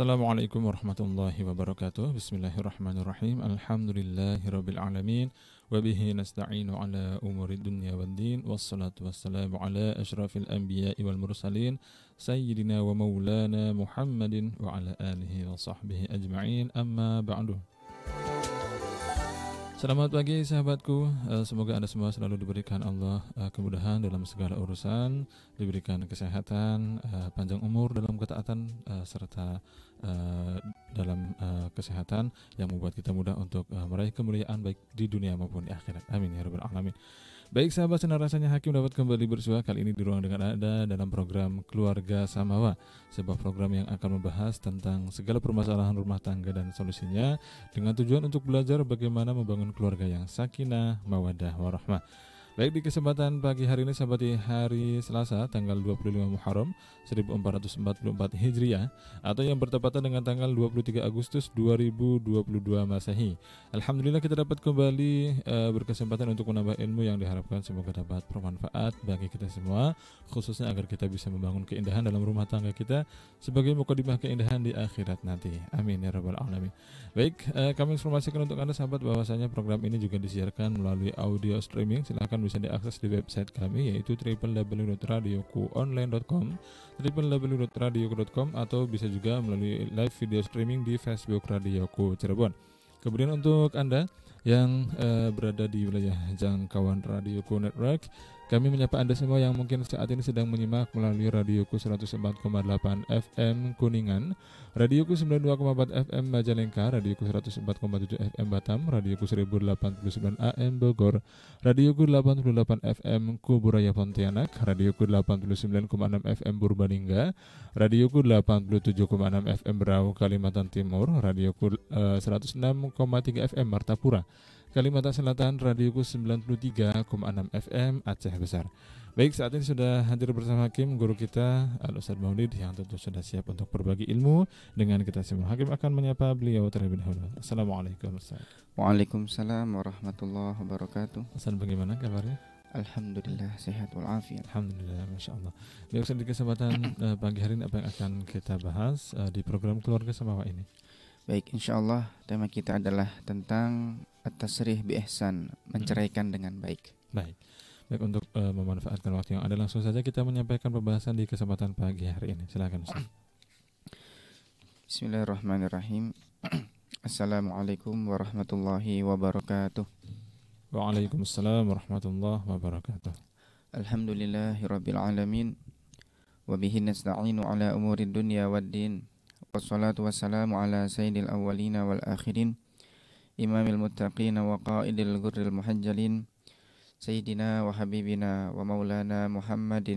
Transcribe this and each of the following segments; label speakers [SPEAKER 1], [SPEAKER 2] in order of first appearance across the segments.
[SPEAKER 1] Assalamualaikum warahmatullahi wabarakatuh. Bismillahirrahmanirrahim. Alhamdulillahirrabbilalamin Wabihi nasta'inu ala umuri dunya wal din. Wassalatu wassalamu ala ashrafil anbiya wal mursalin. Sayyidina wa maulana Muhammadin Wa ala alihi wa sahbihi ajma'in. Amma ba'du. Selamat pagi sahabatku, eh, semoga Anda semua selalu diberikan Allah eh, kemudahan dalam segala urusan, diberikan kesehatan, eh, panjang umur dalam ketaatan, serta dalam kesehatan yang membuat kita mudah untuk meraih kemuliaan baik di dunia maupun di akhirat. Amin ya rabbal alamin. Baik sahabat senar rasanya Hakim dapat kembali bersua kali ini di ruang dengan Anda dalam program Keluarga Samawa Sebuah program yang akan membahas tentang segala permasalahan rumah tangga dan solusinya Dengan tujuan untuk belajar bagaimana membangun keluarga yang sakinah, mawadah, warahmah Baik di kesempatan pagi hari ini sahabat hari Selasa tanggal 25 Muharram 1444 Hijriah atau yang bertepatan dengan tanggal 23 Agustus 2022 Masehi. Alhamdulillah kita dapat kembali uh, berkesempatan untuk menambah ilmu yang diharapkan semoga dapat bermanfaat bagi kita semua khususnya agar kita bisa membangun keindahan dalam rumah tangga kita sebagai mukadimah keindahan di akhirat nanti. Amin ya rabbal alamin. Baik, uh, kami informasikan untuk Anda sahabat bahwasanya program ini juga disiarkan melalui audio streaming. Silahkan bisa diakses di website kami yaitu www.radiokuonline.com www.radioku.com atau bisa juga melalui live video streaming di Facebook Radioku Cirebon. Kemudian untuk Anda yang uh, berada di wilayah jangkauan Radioku Network kami menyapa Anda semua yang mungkin saat ini sedang menyimak melalui Radioku 104,8 FM Kuningan, Radioku 92,4 FM Majalengka, Radioku 104,7 FM Batam, Radioku 1089 AM Bogor, Radioku 88 FM Kuburaya Pontianak, Radioku 89,6 FM Purbalingga, Radioku 87,6 FM Berau Kalimantan Timur, Radioku uh, 106,3 FM Martapura. Kalimantan Selatan Radioku 93,6 FM Aceh Besar. Baik, saat ini sudah hadir bersama Hakim, guru kita Al Ustaz Maulid yang tentu sudah siap untuk berbagi ilmu dengan kita semua. Hakim akan menyapa beliau terlebih dahulu. Assalamualaikum Ustaz.
[SPEAKER 2] Waalaikumsalam warahmatullahi wabarakatuh.
[SPEAKER 1] Ustaz bagaimana kabarnya?
[SPEAKER 2] Alhamdulillah sehat walafiat.
[SPEAKER 1] Alhamdulillah, masya Allah. Di kesempatan uh, pagi hari ini apa yang akan kita bahas uh, di program keluarga samawa ini?
[SPEAKER 2] Baik, insya Allah tema kita adalah tentang at-tasrih bi ihsan, menceraikan hmm. dengan baik.
[SPEAKER 1] Baik. Baik untuk uh, memanfaatkan waktu yang ada langsung saja kita menyampaikan pembahasan di kesempatan pagi hari ini. Silakan Ustaz.
[SPEAKER 2] Bismillahirrahmanirrahim. Assalamualaikum warahmatullahi wabarakatuh.
[SPEAKER 1] Waalaikumsalam warahmatullahi wabarakatuh.
[SPEAKER 2] Alhamdulillahirabbil alamin. Wa bihi nasta'inu ala umuri dunya waddin. Wassalatu wassalamu ala sayyidil awwalina wal akhirin. إمام المتقين وقائد الغر المحجلين سيدنا وحبيبنا ومولانا محمد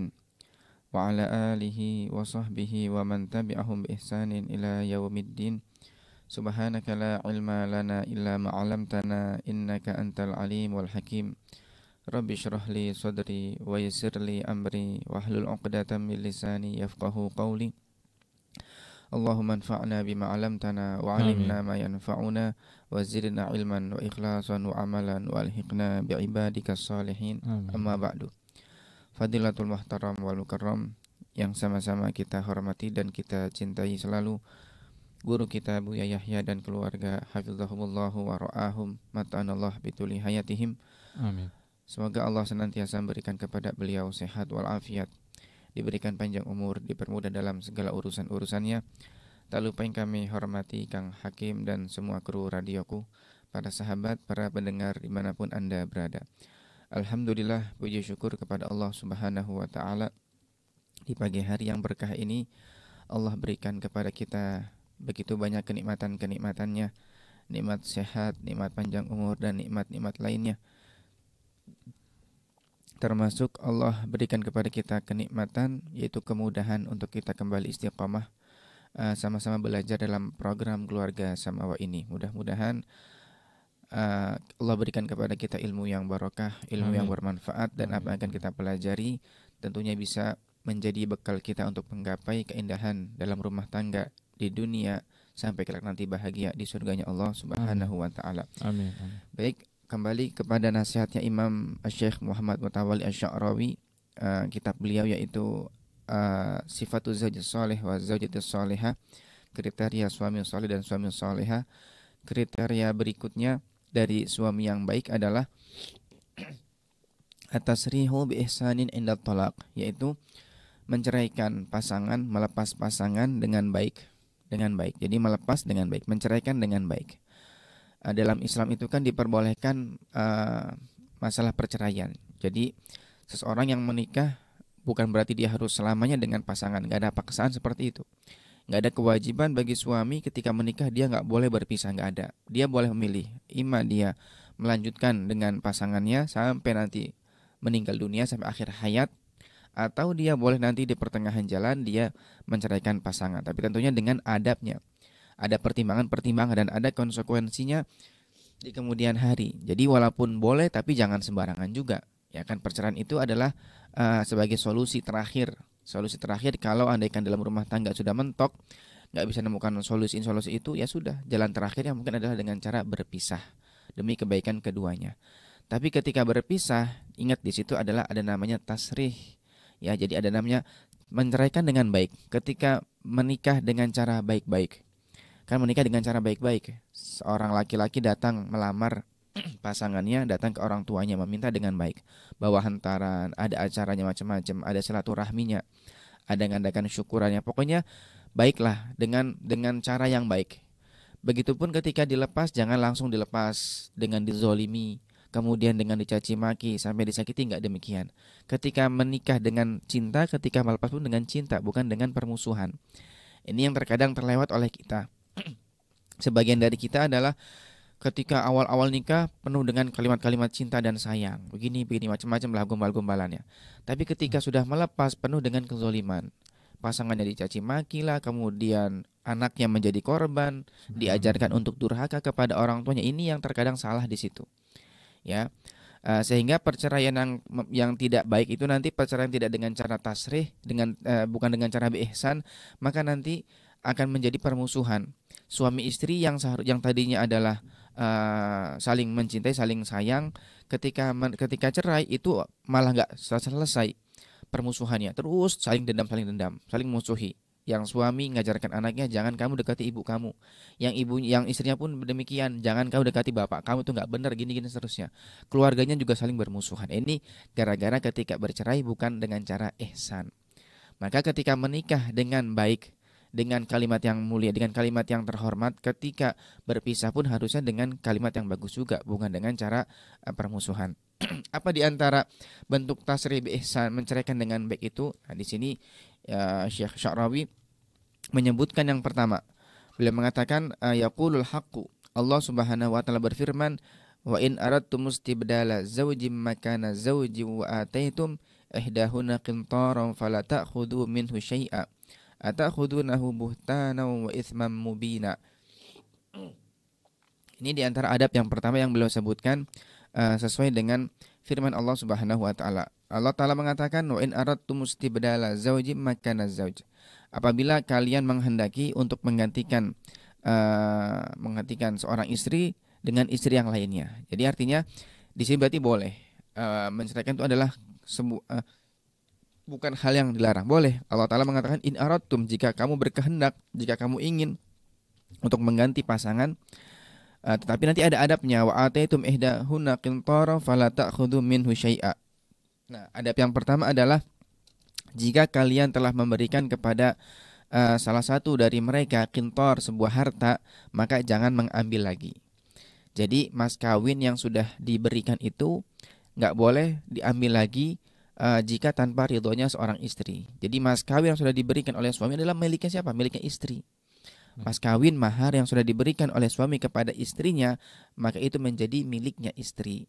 [SPEAKER 2] وعلى آله وصحبه ومن تبعهم بإحسان إلى يوم الدين. سبحانك لا علم لنا إلا ما علمتنا إنك أنت العليم والحكيم. رب اشرح لي صدري ويسر لي أمري واحلل عقدة من لساني يفقه قولي. Allahumma anfa'na bima 'allamtana wa 'allimna ma yanfa'una wa zidna ilman wa ikhlasan wa amalan wa alhiqna bi ibadikas salihin. Amma ba'du. Fadilatul Muhtaram wal Mukarram yang sama-sama kita hormati dan kita cintai selalu guru kita Buya Yahya dan keluarga hafizahumullah wa ra'ahum mata'anallah bituli hayatihim. Amin. Semoga Allah senantiasa memberikan kepada beliau sehat walafiat diberikan panjang umur, dipermudah dalam segala urusan-urusannya. Tak lupa yang kami hormati Kang Hakim dan semua kru radioku, para sahabat, para pendengar di mana pun Anda berada. Alhamdulillah, puji syukur kepada Allah Subhanahu wa Ta'ala. Di pagi hari yang berkah ini, Allah berikan kepada kita begitu banyak kenikmatan-kenikmatannya, nikmat sehat, nikmat panjang umur, dan nikmat-nikmat lainnya termasuk Allah berikan kepada kita kenikmatan yaitu kemudahan untuk kita kembali istiqomah uh, sama-sama belajar dalam program keluarga Samawa ini. Mudah-mudahan uh, Allah berikan kepada kita ilmu yang barokah, ilmu Amin. yang bermanfaat dan Amin. apa yang akan kita pelajari tentunya bisa menjadi bekal kita untuk menggapai keindahan dalam rumah tangga di dunia sampai kelak nanti bahagia di surganya Allah Subhanahu wa taala. Amin. Baik, kembali kepada nasihatnya Imam Syekh Muhammad Mutawali Asy-Sya'rawi uh, kitab beliau yaitu uh, Sifatul Zawj Salih wa Zawjatus Salihah kriteria suami soleh dan suami soleha. Kriteria berikutnya dari suami yang baik adalah atas rihu bi ihsanin inda tolak yaitu menceraikan pasangan, melepas pasangan dengan baik, dengan baik. Jadi melepas dengan baik, menceraikan dengan baik. Uh, dalam Islam itu kan diperbolehkan uh, masalah perceraian. Jadi seseorang yang menikah bukan berarti dia harus selamanya dengan pasangan. Gak ada paksaan seperti itu. Gak ada kewajiban bagi suami ketika menikah dia nggak boleh berpisah, nggak ada. Dia boleh memilih. Ima dia melanjutkan dengan pasangannya sampai nanti meninggal dunia sampai akhir hayat atau dia boleh nanti di pertengahan jalan dia menceraikan pasangan tapi tentunya dengan adabnya ada pertimbangan-pertimbangan dan ada konsekuensinya di kemudian hari. Jadi walaupun boleh tapi jangan sembarangan juga. Ya kan perceraian itu adalah uh, sebagai solusi terakhir. Solusi terakhir kalau andaikan dalam rumah tangga sudah mentok nggak bisa menemukan solusi-solusi itu ya sudah. Jalan terakhir yang mungkin adalah dengan cara berpisah demi kebaikan keduanya. Tapi ketika berpisah ingat di situ adalah ada namanya tasrih. Ya, jadi ada namanya menceraikan dengan baik. Ketika menikah dengan cara baik-baik. Kan menikah dengan cara baik-baik. Seorang laki-laki datang melamar pasangannya datang ke orang tuanya meminta dengan baik. Bawa hantaran, ada acaranya macam-macam, ada silaturahminya, ada ngadakan syukurannya. Pokoknya baiklah dengan dengan cara yang baik. Begitupun ketika dilepas jangan langsung dilepas dengan dizolimi, kemudian dengan dicaci maki sampai disakiti nggak demikian. Ketika menikah dengan cinta, ketika melepas pun dengan cinta, bukan dengan permusuhan. Ini yang terkadang terlewat oleh kita. Sebagian dari kita adalah ketika awal-awal nikah penuh dengan kalimat-kalimat cinta dan sayang. Begini, begini, macam-macam lah gombal-gombalannya. Tapi ketika sudah melepas penuh dengan kezoliman. Pasangannya dicaci maki lah, kemudian anaknya menjadi korban, diajarkan untuk durhaka kepada orang tuanya. Ini yang terkadang salah di situ ya uh, sehingga perceraian yang yang tidak baik itu nanti perceraian tidak dengan cara tasrih dengan uh, bukan dengan cara biihsan maka nanti akan menjadi permusuhan. Suami istri yang yang tadinya adalah uh, saling mencintai saling sayang ketika ketika cerai itu malah nggak selesai permusuhannya. Terus saling dendam saling dendam saling musuhi. Yang suami mengajarkan anaknya jangan kamu dekati ibu kamu. Yang ibu yang istrinya pun demikian jangan kamu dekati bapak kamu tuh nggak benar gini gini seterusnya. Keluarganya juga saling bermusuhan. Ini gara-gara ketika bercerai bukan dengan cara ihsan. Maka ketika menikah dengan baik dengan kalimat yang mulia, dengan kalimat yang terhormat. Ketika berpisah pun harusnya dengan kalimat yang bagus juga, bukan dengan cara uh, permusuhan. Apa di antara bentuk tasrih ihsan menceraikan dengan baik itu? Nah, di sini ya, Syekh Sya'rawi menyebutkan yang pertama. Beliau mengatakan uh, yaqulul haqqu. Allah Subhanahu wa taala berfirman, "Wa in aradtum istibdala zawjin makana zawji wa ataitum ihdahuna qintaran fala ta'khudhu minhu syai'a." Atakhudunahu buhtana wa ithman mubina. Ini di antara adab yang pertama yang beliau sebutkan uh, sesuai dengan firman Allah Subhanahu wa taala. Allah taala mengatakan wa in aradtum istibdala zawjin makana zawj. Apabila kalian menghendaki untuk menggantikan uh, menggantikan seorang istri dengan istri yang lainnya. Jadi artinya di sini berarti boleh uh, menceraikan itu adalah sebu, uh, bukan hal yang dilarang. Boleh. Allah Ta'ala mengatakan in aratum jika kamu berkehendak, jika kamu ingin untuk mengganti pasangan uh, tetapi nanti ada adabnya wa ataitum ihdahunna qintara fala ta'khudhu minhu syai'a. Nah, adab yang pertama adalah jika kalian telah memberikan kepada uh, salah satu dari mereka kintor sebuah harta, maka jangan mengambil lagi. Jadi mas kawin yang sudah diberikan itu nggak boleh diambil lagi uh, jika tanpa ridhonya seorang istri. Jadi mas kawin yang sudah diberikan oleh suami adalah miliknya siapa? Miliknya istri. Mas kawin mahar yang sudah diberikan oleh suami kepada istrinya, maka itu menjadi miliknya istri.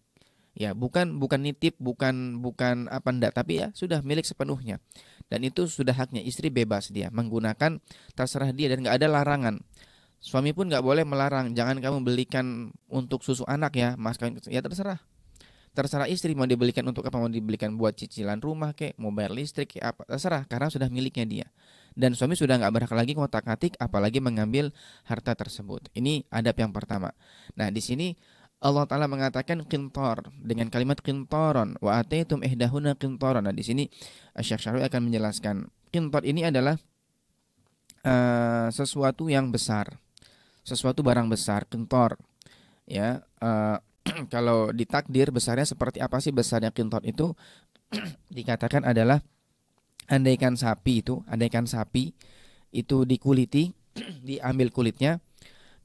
[SPEAKER 2] Ya, bukan bukan nitip, bukan bukan apa ndak, tapi ya sudah milik sepenuhnya. Dan itu sudah haknya istri bebas dia menggunakan terserah dia dan nggak ada larangan. Suami pun nggak boleh melarang, jangan kamu belikan untuk susu anak ya, mas kawin ya terserah terserah istri mau dibelikan untuk apa mau dibelikan buat cicilan rumah kek mau bayar listrik kek apa terserah karena sudah miliknya dia. Dan suami sudah nggak berhak lagi ngotak atik apalagi mengambil harta tersebut. Ini adab yang pertama. Nah di sini Allah Taala mengatakan kintor dengan kalimat kintoron wa ataitum ihdahuna kintoron nah di sini Syekh Syarwi akan menjelaskan. Kintor ini adalah uh, sesuatu yang besar, sesuatu barang besar, kentor, ya. Uh, kalau ditakdir besarnya seperti apa sih besarnya kintor itu? Dikatakan adalah andaikan sapi itu, andaikan sapi itu dikuliti, diambil kulitnya,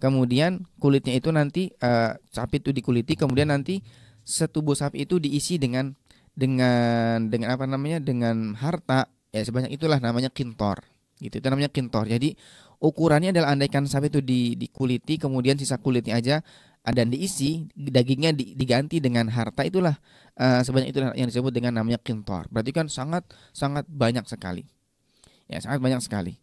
[SPEAKER 2] kemudian kulitnya itu nanti uh, sapi itu dikuliti, kemudian nanti setubuh sapi itu diisi dengan dengan dengan apa namanya dengan harta ya sebanyak itulah namanya kintor. Gitu itu namanya kintor. Jadi ukurannya adalah andaikan sapi itu di, dikuliti kemudian sisa kulitnya aja dan diisi dagingnya diganti dengan harta itulah. Uh, sebanyak itulah yang disebut dengan namanya kintor. Berarti kan sangat sangat banyak sekali. Ya sangat banyak sekali.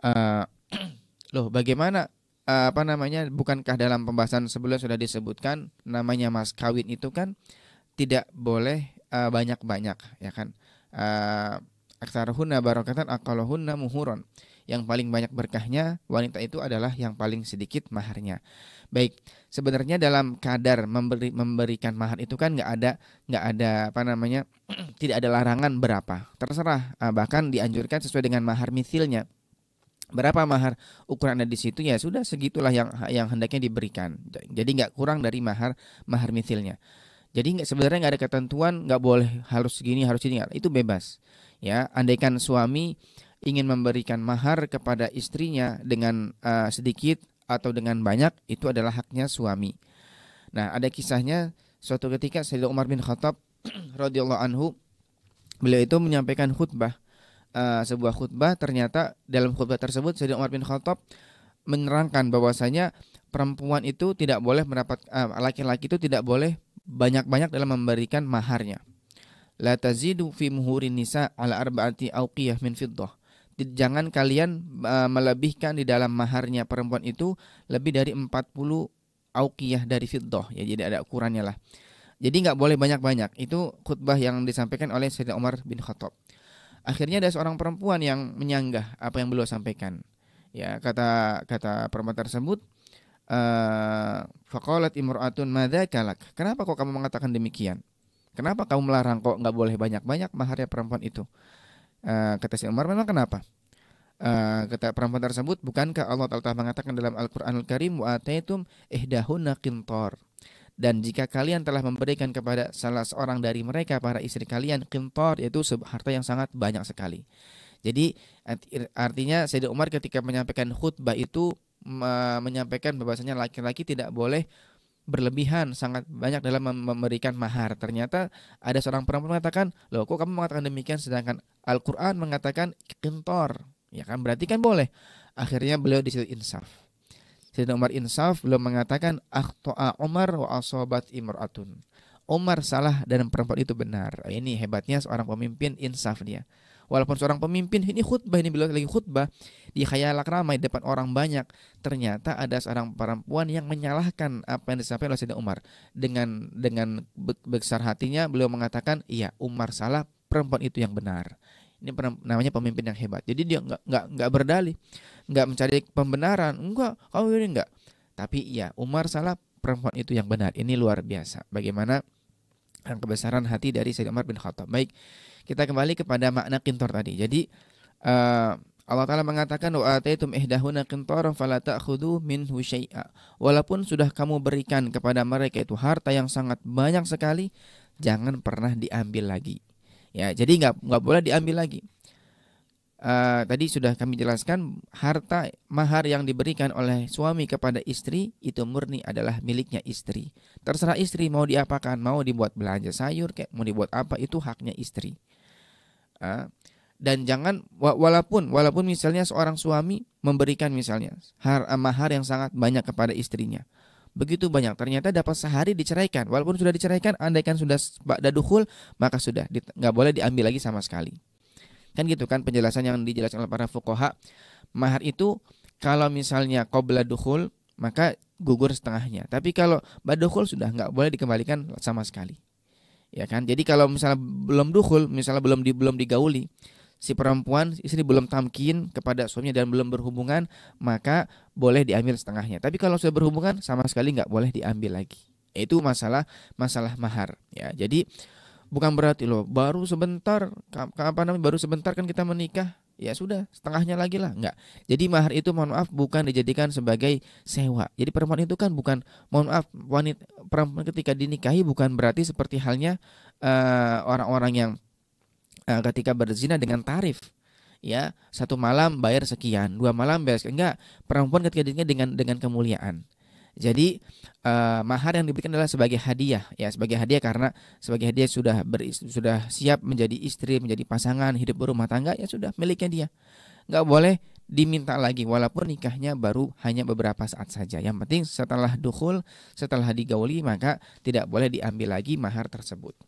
[SPEAKER 2] Uh, loh bagaimana uh, apa namanya bukankah dalam pembahasan sebelumnya sudah disebutkan namanya mas kawin itu kan tidak boleh banyak-banyak uh, ya kan? Uh, aksarahunna barakatan aqalahunna muhuron. Yang paling banyak berkahnya wanita itu adalah yang paling sedikit maharnya. Baik, sebenarnya dalam kadar memberi memberikan mahar itu kan nggak ada nggak ada apa namanya tidak ada larangan berapa. Terserah ah, bahkan dianjurkan sesuai dengan mahar misilnya. Berapa mahar ukuran ada di situ ya sudah segitulah yang yang hendaknya diberikan. Jadi nggak kurang dari mahar mahar misilnya. Jadi nggak sebenarnya nggak ada ketentuan nggak boleh harus segini harus ini itu bebas ya andaikan suami ingin memberikan mahar kepada istrinya dengan uh, sedikit atau dengan banyak itu adalah haknya suami. Nah, ada kisahnya suatu ketika Sayyidina Umar bin Khattab radhiyallahu anhu beliau itu menyampaikan khutbah uh, sebuah khutbah ternyata dalam khutbah tersebut Sayyidina Umar bin Khattab menerangkan bahwasanya perempuan itu tidak boleh mendapat uh, laki-laki itu tidak boleh banyak-banyak dalam memberikan maharnya la tazidu fi muhurin nisa ala arba'ati auqiyah min fiddah. Jangan kalian uh, melebihkan di dalam maharnya perempuan itu lebih dari 40 auqiyah dari fiddah. Ya jadi ada ukurannya lah. Jadi nggak boleh banyak-banyak. Itu khutbah yang disampaikan oleh Sayyidina Umar bin Khattab. Akhirnya ada seorang perempuan yang menyanggah apa yang beliau sampaikan. Ya, kata kata perempuan tersebut, uh, faqalat imra'atun kalak. Kenapa kok kamu mengatakan demikian? Kenapa kamu melarang kok nggak boleh banyak-banyak maharnya perempuan itu? Uh, kata si Umar memang kenapa? Uh, kata perempuan tersebut, bukankah Allah Taala mengatakan dalam Al-Qur'anul Karim wa ataitum ihdahunna qintar. Dan jika kalian telah memberikan kepada salah seorang dari mereka para istri kalian qintar yaitu harta yang sangat banyak sekali. Jadi artinya Sayyidina Umar ketika menyampaikan khutbah itu menyampaikan bahwasanya laki-laki tidak boleh berlebihan sangat banyak dalam memberikan mahar. Ternyata ada seorang perempuan mengatakan, "Loh, kok kamu mengatakan demikian sedangkan Al-Qur'an mengatakan kintor?" Ya kan berarti kan boleh. Akhirnya beliau di situ insaf. Sayyidina Umar insaf beliau mengatakan akhta'a Umar wa asobat imra'atun. Umar salah dan perempuan itu benar. Ini hebatnya seorang pemimpin insaf dia walaupun seorang pemimpin ini khutbah ini beliau lagi khutbah di khayalak ramai depan orang banyak ternyata ada seorang perempuan yang menyalahkan apa yang disampaikan oleh Sayyidina Umar. Dengan dengan besar hatinya beliau mengatakan iya Umar salah perempuan itu yang benar. Ini namanya pemimpin yang hebat. Jadi dia nggak nggak nggak berdalih nggak mencari pembenaran. Enggak kamu ini enggak tapi iya Umar salah perempuan itu yang benar. Ini luar biasa. Bagaimana kebesaran hati dari Sayyidina Umar bin Khattab. Baik kita kembali kepada makna kintor tadi. Jadi uh, Allah Taala mengatakan wa ataitum ihdahuna qintaran fala ta'khudhu minhu syai'a. Walaupun sudah kamu berikan kepada mereka itu harta yang sangat banyak sekali, jangan pernah diambil lagi. Ya, jadi nggak nggak boleh diambil lagi. Uh, tadi sudah kami jelaskan harta mahar yang diberikan oleh suami kepada istri itu murni adalah miliknya istri. Terserah istri mau diapakan, mau dibuat belanja sayur kayak mau dibuat apa itu haknya istri dan jangan walaupun walaupun misalnya seorang suami memberikan misalnya har, mahar yang sangat banyak kepada istrinya. Begitu banyak ternyata dapat sehari diceraikan. Walaupun sudah diceraikan andaikan sudah ba'da dukhul maka sudah nggak boleh diambil lagi sama sekali. Kan gitu kan penjelasan yang dijelaskan oleh para fukoha mahar itu kalau misalnya qabla dukhul maka gugur setengahnya. Tapi kalau badukhul sudah nggak boleh dikembalikan sama sekali ya kan? Jadi kalau misalnya belum dukhul misalnya belum di belum digauli si perempuan istri belum tamkin kepada suaminya dan belum berhubungan maka boleh diambil setengahnya. Tapi kalau sudah berhubungan sama sekali nggak boleh diambil lagi. Itu masalah masalah mahar. Ya jadi bukan berarti loh baru sebentar apa namanya baru sebentar kan kita menikah ya sudah setengahnya lagi lah enggak. Jadi mahar itu mohon maaf bukan dijadikan sebagai sewa. Jadi perempuan itu kan bukan mohon maaf wanita perempuan ketika dinikahi bukan berarti seperti halnya uh, orang-orang yang uh, ketika berzina dengan tarif. Ya satu malam bayar sekian dua malam bayar sekian. Enggak perempuan ketika dinikahi dengan dengan kemuliaan jadi uh, mahar yang diberikan adalah sebagai hadiah ya sebagai hadiah karena sebagai hadiah sudah ber, sudah siap menjadi istri menjadi pasangan hidup berumah tangga ya sudah miliknya dia. Nggak boleh diminta lagi walaupun nikahnya baru hanya beberapa saat saja. Yang penting setelah dukhul setelah digauli maka tidak boleh diambil lagi mahar tersebut.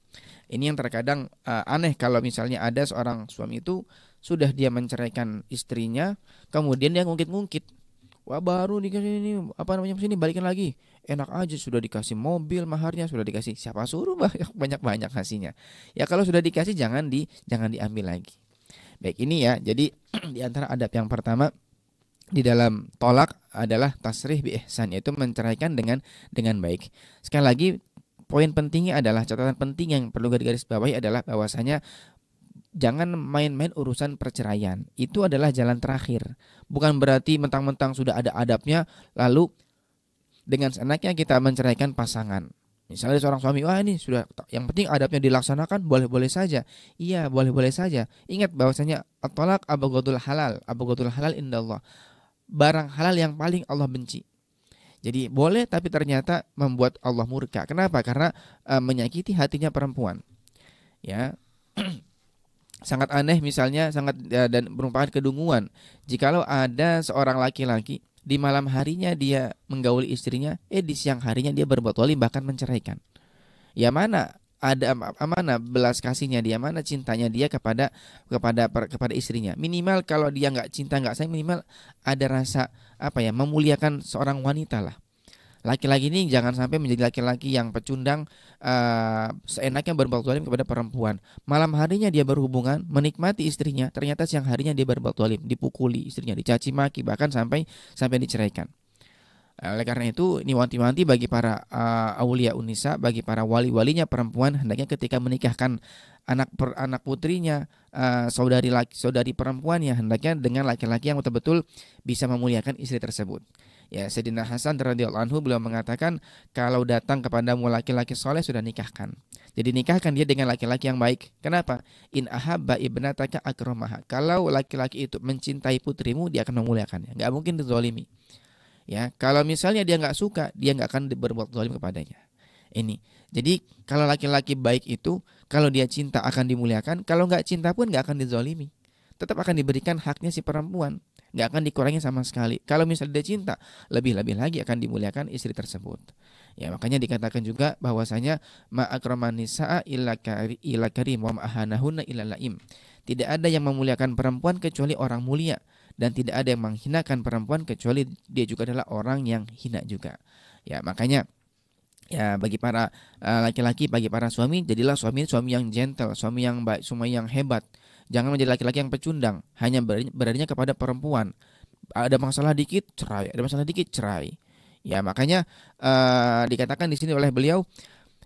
[SPEAKER 2] Ini yang terkadang uh, aneh kalau misalnya ada seorang suami itu sudah dia menceraikan istrinya kemudian dia ngungkit-ngungkit Wah baru dikasih ini apa namanya sini balikin lagi. Enak aja sudah dikasih mobil maharnya sudah dikasih siapa suruh banyak banyak banyak kasihnya. Ya kalau sudah dikasih jangan di jangan diambil lagi. Baik ini ya. Jadi di antara adab yang pertama di dalam tolak adalah tasrih bi ihsan yaitu menceraikan dengan dengan baik. Sekali lagi poin pentingnya adalah catatan penting yang perlu garis bawahi adalah bahwasanya jangan main-main urusan perceraian. Itu adalah jalan terakhir. Bukan berarti mentang-mentang sudah ada adabnya lalu dengan senaknya kita menceraikan pasangan. Misalnya seorang suami, wah ini sudah yang penting adabnya dilaksanakan boleh-boleh saja. Iya, boleh-boleh saja. Ingat bahwasanya at-talaq abghadul halal, abghadul halal indallah. Barang halal yang paling Allah benci. Jadi boleh tapi ternyata membuat Allah murka. Kenapa? Karena e, menyakiti hatinya perempuan. Ya. sangat aneh misalnya sangat ya, dan merupakan kedunguan. Jikalau ada seorang laki-laki di malam harinya dia menggauli istrinya eh di siang harinya dia berbuat wali bahkan menceraikan. Ya mana ada mana belas kasihnya dia mana cintanya dia kepada kepada kepada istrinya. Minimal kalau dia nggak cinta nggak sayang minimal ada rasa apa ya memuliakan seorang wanita lah laki-laki ini jangan sampai menjadi laki-laki yang pecundang uh, seenaknya berbuat zalim kepada perempuan. Malam harinya dia berhubungan, menikmati istrinya, ternyata siang harinya dia berbuat zalim, dipukuli istrinya, dicaci maki, bahkan sampai sampai diceraikan. Oleh karena itu, ini wanti-wanti bagi para uh, aulia unisa, bagi para wali-walinya perempuan hendaknya ketika menikahkan anak per, anak putrinya, uh, saudari laki, saudari perempuannya hendaknya dengan laki-laki yang betul-betul bisa memuliakan istri tersebut. Ya, Sayyidina Hasan radhiyallahu anhu beliau mengatakan kalau datang kepadamu laki-laki soleh sudah nikahkan. Jadi nikahkan dia dengan laki-laki yang baik. Kenapa? In ahabba ibnataka akramaha. Kalau laki-laki itu mencintai putrimu, dia akan memuliakannya. Gak mungkin dizolimi. Ya, kalau misalnya dia nggak suka, dia nggak akan berbuat zalim kepadanya. Ini. Jadi kalau laki-laki baik itu, kalau dia cinta akan dimuliakan, kalau nggak cinta pun nggak akan dizolimi. Tetap akan diberikan haknya si perempuan nggak akan dikurangi sama sekali. Kalau misalnya dia cinta, lebih-lebih lagi akan dimuliakan istri tersebut. Ya, makanya dikatakan juga bahwasanya ma akraman nisaa illa karim wa ahanahunna illa. Tidak ada yang memuliakan perempuan kecuali orang mulia dan tidak ada yang menghinakan perempuan kecuali dia juga adalah orang yang hina juga. Ya, makanya ya bagi para eh, laki-laki, uh, bagi para suami, jadilah suami suami yang gentle, suami yang baik, suami yang hebat Jangan menjadi laki-laki yang pecundang, hanya beradinya kepada perempuan. Ada masalah dikit cerai, ada masalah dikit cerai. Ya makanya uh, dikatakan di sini oleh beliau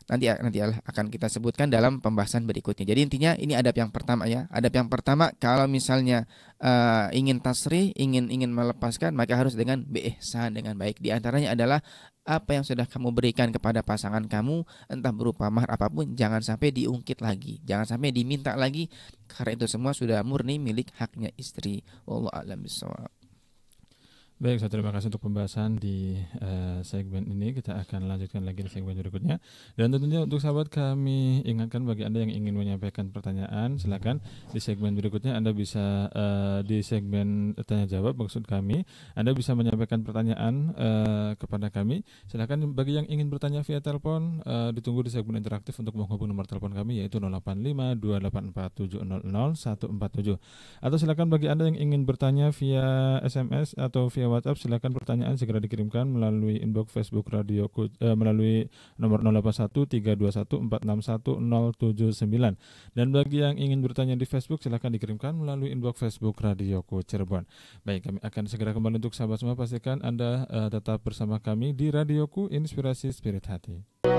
[SPEAKER 2] nanti nanti akan kita sebutkan dalam pembahasan berikutnya. Jadi intinya ini adab yang pertama ya. Adab yang pertama kalau misalnya uh, ingin tasri, ingin ingin melepaskan maka harus dengan biihsan dengan baik. Di antaranya adalah apa yang sudah kamu berikan kepada pasangan kamu entah berupa mahar apa pun jangan sampai diungkit lagi, jangan sampai diminta lagi karena itu semua sudah murni milik haknya istri. Wallahu a'lam bishawab.
[SPEAKER 1] Baik, saya terima kasih untuk pembahasan di uh, segmen ini. Kita akan lanjutkan lagi di segmen berikutnya. Dan tentunya untuk sahabat kami ingatkan bagi Anda yang ingin menyampaikan pertanyaan, silakan di segmen berikutnya Anda bisa uh, di segmen tanya jawab maksud kami, Anda bisa menyampaikan pertanyaan uh, kepada kami. Silakan bagi yang ingin bertanya via telepon uh, ditunggu di segmen interaktif untuk menghubungi nomor telepon kami yaitu 085 284 700 147. Atau silakan bagi Anda yang ingin bertanya via SMS atau via WhatsApp silakan pertanyaan segera dikirimkan melalui inbox Facebook Radio eh, melalui nomor 081321461079 dan bagi yang ingin bertanya di Facebook silakan dikirimkan melalui inbox Facebook Radioku Cirebon. Baik, kami akan segera kembali untuk sahabat semua pastikan Anda uh, tetap bersama kami di Radioku Inspirasi Spirit Hati.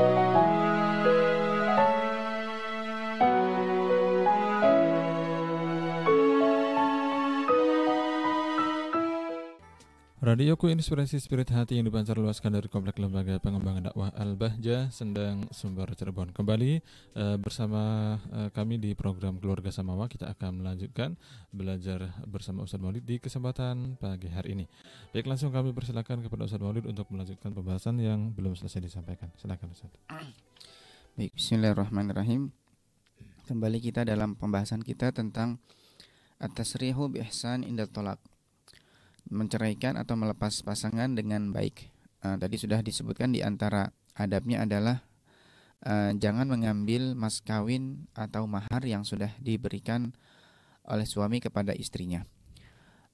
[SPEAKER 1] Radioku Inspirasi Spirit Hati yang dipancar luaskan dari Komplek Lembaga Pengembangan Dakwah Al-Bahja, Sendang, Sumber, Cirebon. Kembali uh, bersama uh, kami di program Keluarga Samawa, kita akan melanjutkan belajar bersama Ustadz Maulid di kesempatan pagi hari ini. Baik, langsung kami persilakan kepada Ustadz Maulid untuk melanjutkan pembahasan yang belum selesai disampaikan. Silakan Ustadz.
[SPEAKER 2] Baik, Bismillahirrahmanirrahim. Kembali kita dalam pembahasan kita tentang At-Tasrihu bi ihsan inda tolak menceraikan atau melepas pasangan dengan baik. Uh, tadi sudah disebutkan di antara adabnya adalah uh, jangan mengambil mas kawin atau mahar yang sudah diberikan oleh suami kepada istrinya.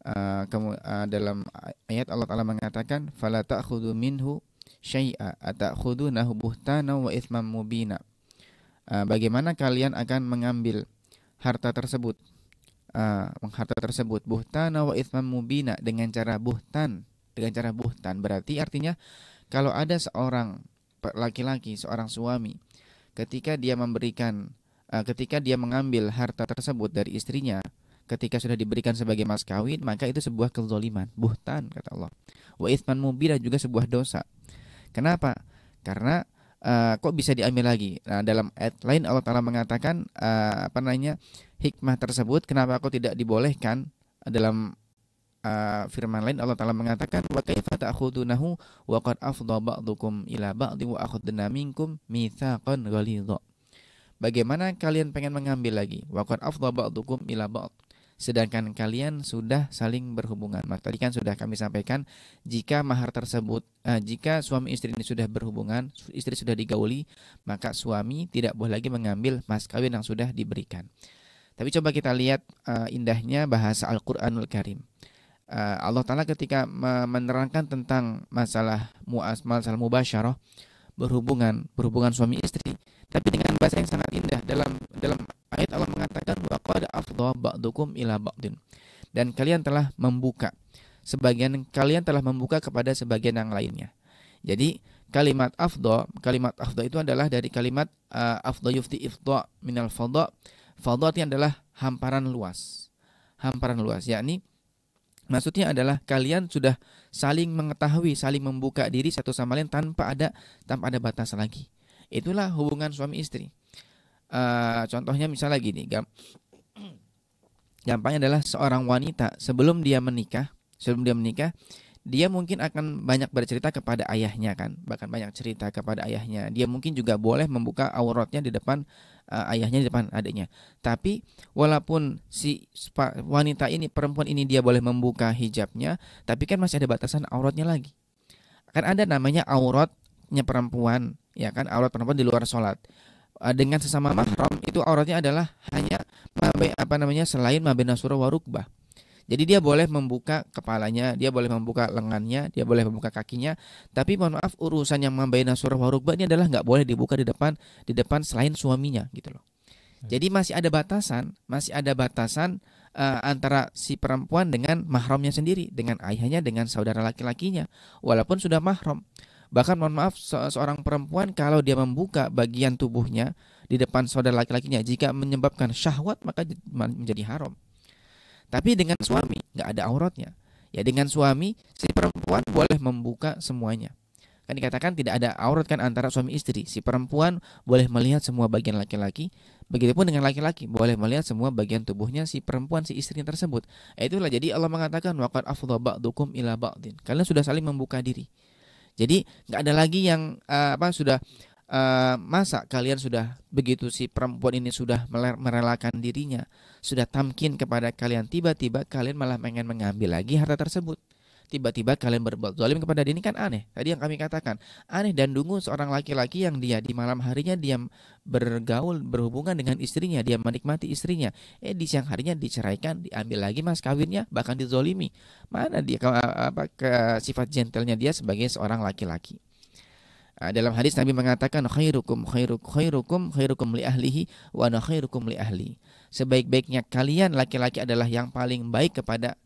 [SPEAKER 2] Uh, dalam ayat Allah Taala mengatakan fala ta'khudhu minhu syai'a nahu buhtana wa itsman mubina. Bagaimana kalian akan mengambil harta tersebut uh, tersebut. Buhtana wa ithman mubina. Dengan cara buhtan. Dengan cara buhtan. Berarti artinya kalau ada seorang laki-laki seorang suami ketika dia memberikan uh, ketika dia mengambil harta tersebut dari istrinya ketika sudah diberikan sebagai mas kawin maka itu sebuah kezoliman. Buhtan kata Allah. Wa ithman mubina juga sebuah dosa. Kenapa? Karena uh, kok bisa diambil lagi? Nah dalam ayat lain Allah Taala mengatakan uh, apa namanya hikmah tersebut kenapa aku tidak dibolehkan dalam uh, firman lain Allah Taala mengatakan wa kaifa ta'khudunahu wa qad afdha ba'dukum ila ba'di wa akhadna minkum mitsaqan ghalidha Bagaimana kalian pengen mengambil lagi? Wa qad afdha ba'dukum ila ba'd sedangkan kalian sudah saling berhubungan. Maka tadi kan sudah kami sampaikan jika mahar tersebut uh, jika suami istri ini sudah berhubungan, istri sudah digauli, maka suami tidak boleh lagi mengambil mas kawin yang sudah diberikan. Tapi coba kita lihat uh, indahnya bahasa Al-Qur'anul Karim. Uh, Allah taala ketika menerangkan tentang masalah muas masalah mubasyarah berhubungan berhubungan suami istri tapi dengan bahasa yang sangat indah dalam dalam ayat Allah mengatakan wa qad afdha ba'dukum ila ba'din dan kalian telah membuka sebagian kalian telah membuka kepada sebagian yang lainnya jadi kalimat afdha kalimat afdha itu adalah dari kalimat uh, afdha yufti ifdha minal fadha Fadhat adalah hamparan luas. Hamparan luas, yakni maksudnya adalah kalian sudah saling mengetahui, saling membuka diri satu sama lain tanpa ada tanpa ada batas lagi. Itulah hubungan suami istri. Uh, contohnya misalnya gini, gam gampangnya adalah seorang wanita sebelum dia menikah, sebelum dia menikah, dia mungkin akan banyak bercerita kepada ayahnya kan bahkan banyak cerita kepada ayahnya. Dia mungkin juga boleh membuka auratnya di depan uh, ayahnya di depan adiknya. Tapi walaupun si wanita ini perempuan ini dia boleh membuka hijabnya tapi kan masih ada batasan auratnya lagi. Kan ada namanya auratnya perempuan ya kan aurat perempuan di luar sholat. Uh, dengan sesama mahram itu auratnya adalah hanya apa namanya selain mabena surah warukbah jadi dia boleh membuka kepalanya, dia boleh membuka lengannya, dia boleh membuka kakinya. Tapi mohon maaf urusan yang membayar surah warukba ini adalah nggak boleh dibuka di depan di depan selain suaminya gitu loh. Ya. Jadi masih ada batasan, masih ada batasan uh, antara si perempuan dengan mahramnya sendiri, dengan ayahnya, dengan saudara laki-lakinya, walaupun sudah mahram. Bahkan mohon maaf se seorang perempuan kalau dia membuka bagian tubuhnya di depan saudara laki-lakinya jika menyebabkan syahwat maka menjadi haram. Tapi dengan suami nggak ada auratnya. Ya dengan suami si perempuan boleh membuka semuanya. Kan dikatakan tidak ada aurat kan antara suami istri. Si perempuan boleh melihat semua bagian laki-laki, begitupun dengan laki-laki boleh melihat semua bagian tubuhnya si perempuan si istrinya tersebut. Itulah jadi Allah mengatakan waqad afdha ba'dukum ila ba'din. Kalian sudah saling membuka diri. Jadi nggak ada lagi yang uh, apa sudah uh, masa kalian sudah begitu si perempuan ini sudah merelakan dirinya, sudah tamkin kepada kalian, tiba-tiba kalian malah pengen mengambil lagi harta tersebut. Tiba-tiba kalian berbuat zalim kepada dia ini kan aneh. Tadi yang kami katakan, aneh dan dungu seorang laki-laki yang dia di malam harinya dia bergaul, berhubungan dengan istrinya, dia menikmati istrinya. Eh di siang harinya diceraikan, diambil lagi mas kawinnya, bahkan dizolimi. Mana dia apa ke sifat gentlenya dia sebagai seorang laki-laki? Ah, dalam hadis Nabi mengatakan khairukum khairukum khairukum khairukum li ahlihi wa ana khairukum li ahli. Sebaik-baiknya kalian laki-laki adalah yang paling baik kepada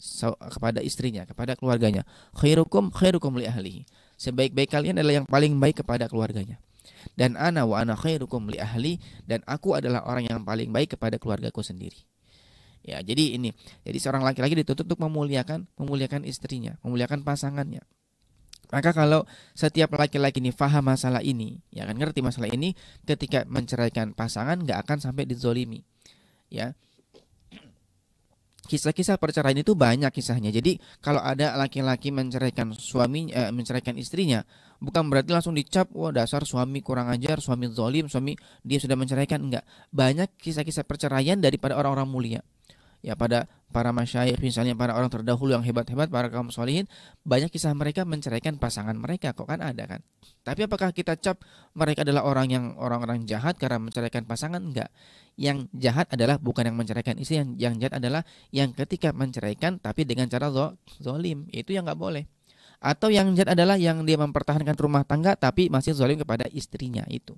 [SPEAKER 2] kepada istrinya, kepada keluarganya. Khairukum khairukum li ahlihi. Sebaik-baik kalian adalah yang paling baik kepada keluarganya. Dan ana wa ana khairukum li ahli dan aku adalah orang yang paling baik kepada keluargaku sendiri. Ya, jadi ini. Jadi seorang laki-laki dituntut untuk memuliakan memuliakan istrinya, memuliakan pasangannya. Maka kalau setiap laki-laki ini faham masalah ini, ya kan ngerti masalah ini, ketika menceraikan pasangan nggak akan sampai dizolimi. Ya, kisah-kisah perceraian itu banyak kisahnya. Jadi kalau ada laki-laki menceraikan suami, eh, menceraikan istrinya, bukan berarti langsung dicap, wah dasar suami kurang ajar, suami zolim, suami dia sudah menceraikan. Enggak. Banyak kisah-kisah perceraian daripada orang-orang mulia ya pada para masyayikh misalnya para orang terdahulu yang hebat-hebat para kaum solihin banyak kisah mereka menceraikan pasangan mereka kok kan ada kan? Tapi apakah kita cap mereka adalah orang yang orang-orang jahat karena menceraikan pasangan? Enggak. Yang jahat adalah bukan yang menceraikan istri yang, yang jahat adalah yang ketika menceraikan tapi dengan cara zolim. Itu yang nggak boleh atau yang jahat adalah yang dia mempertahankan rumah tangga tapi masih zolim kepada istrinya itu.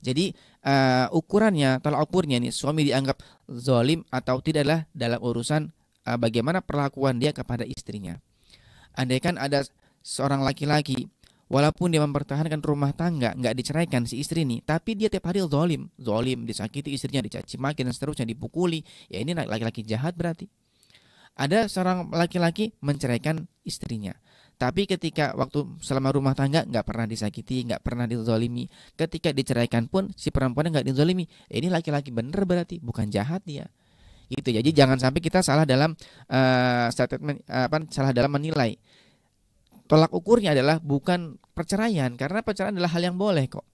[SPEAKER 2] Jadi uh, ukurannya, tolak ukurnya nih suami dianggap zolim atau tidak adalah dalam urusan uh, bagaimana perlakuan dia kepada istrinya. Andaikan ada seorang laki-laki walaupun dia mempertahankan rumah tangga nggak diceraikan si istri ini tapi dia tiap hari zolim zolim disakiti istrinya dicaci maki dan seterusnya dipukuli. Ya ini laki-laki jahat berarti. Ada seorang laki-laki menceraikan istrinya tapi ketika waktu selama rumah tangga nggak pernah disakiti, nggak pernah dizolimi. Ketika diceraikan pun si perempuan nggak dizolimi. Eh, ini laki-laki bener berarti, bukan jahat dia. Gitu ya. Jadi jangan sampai kita salah dalam uh, statement uh, apa salah dalam menilai. Tolak ukurnya adalah bukan perceraian karena perceraian adalah hal yang boleh kok.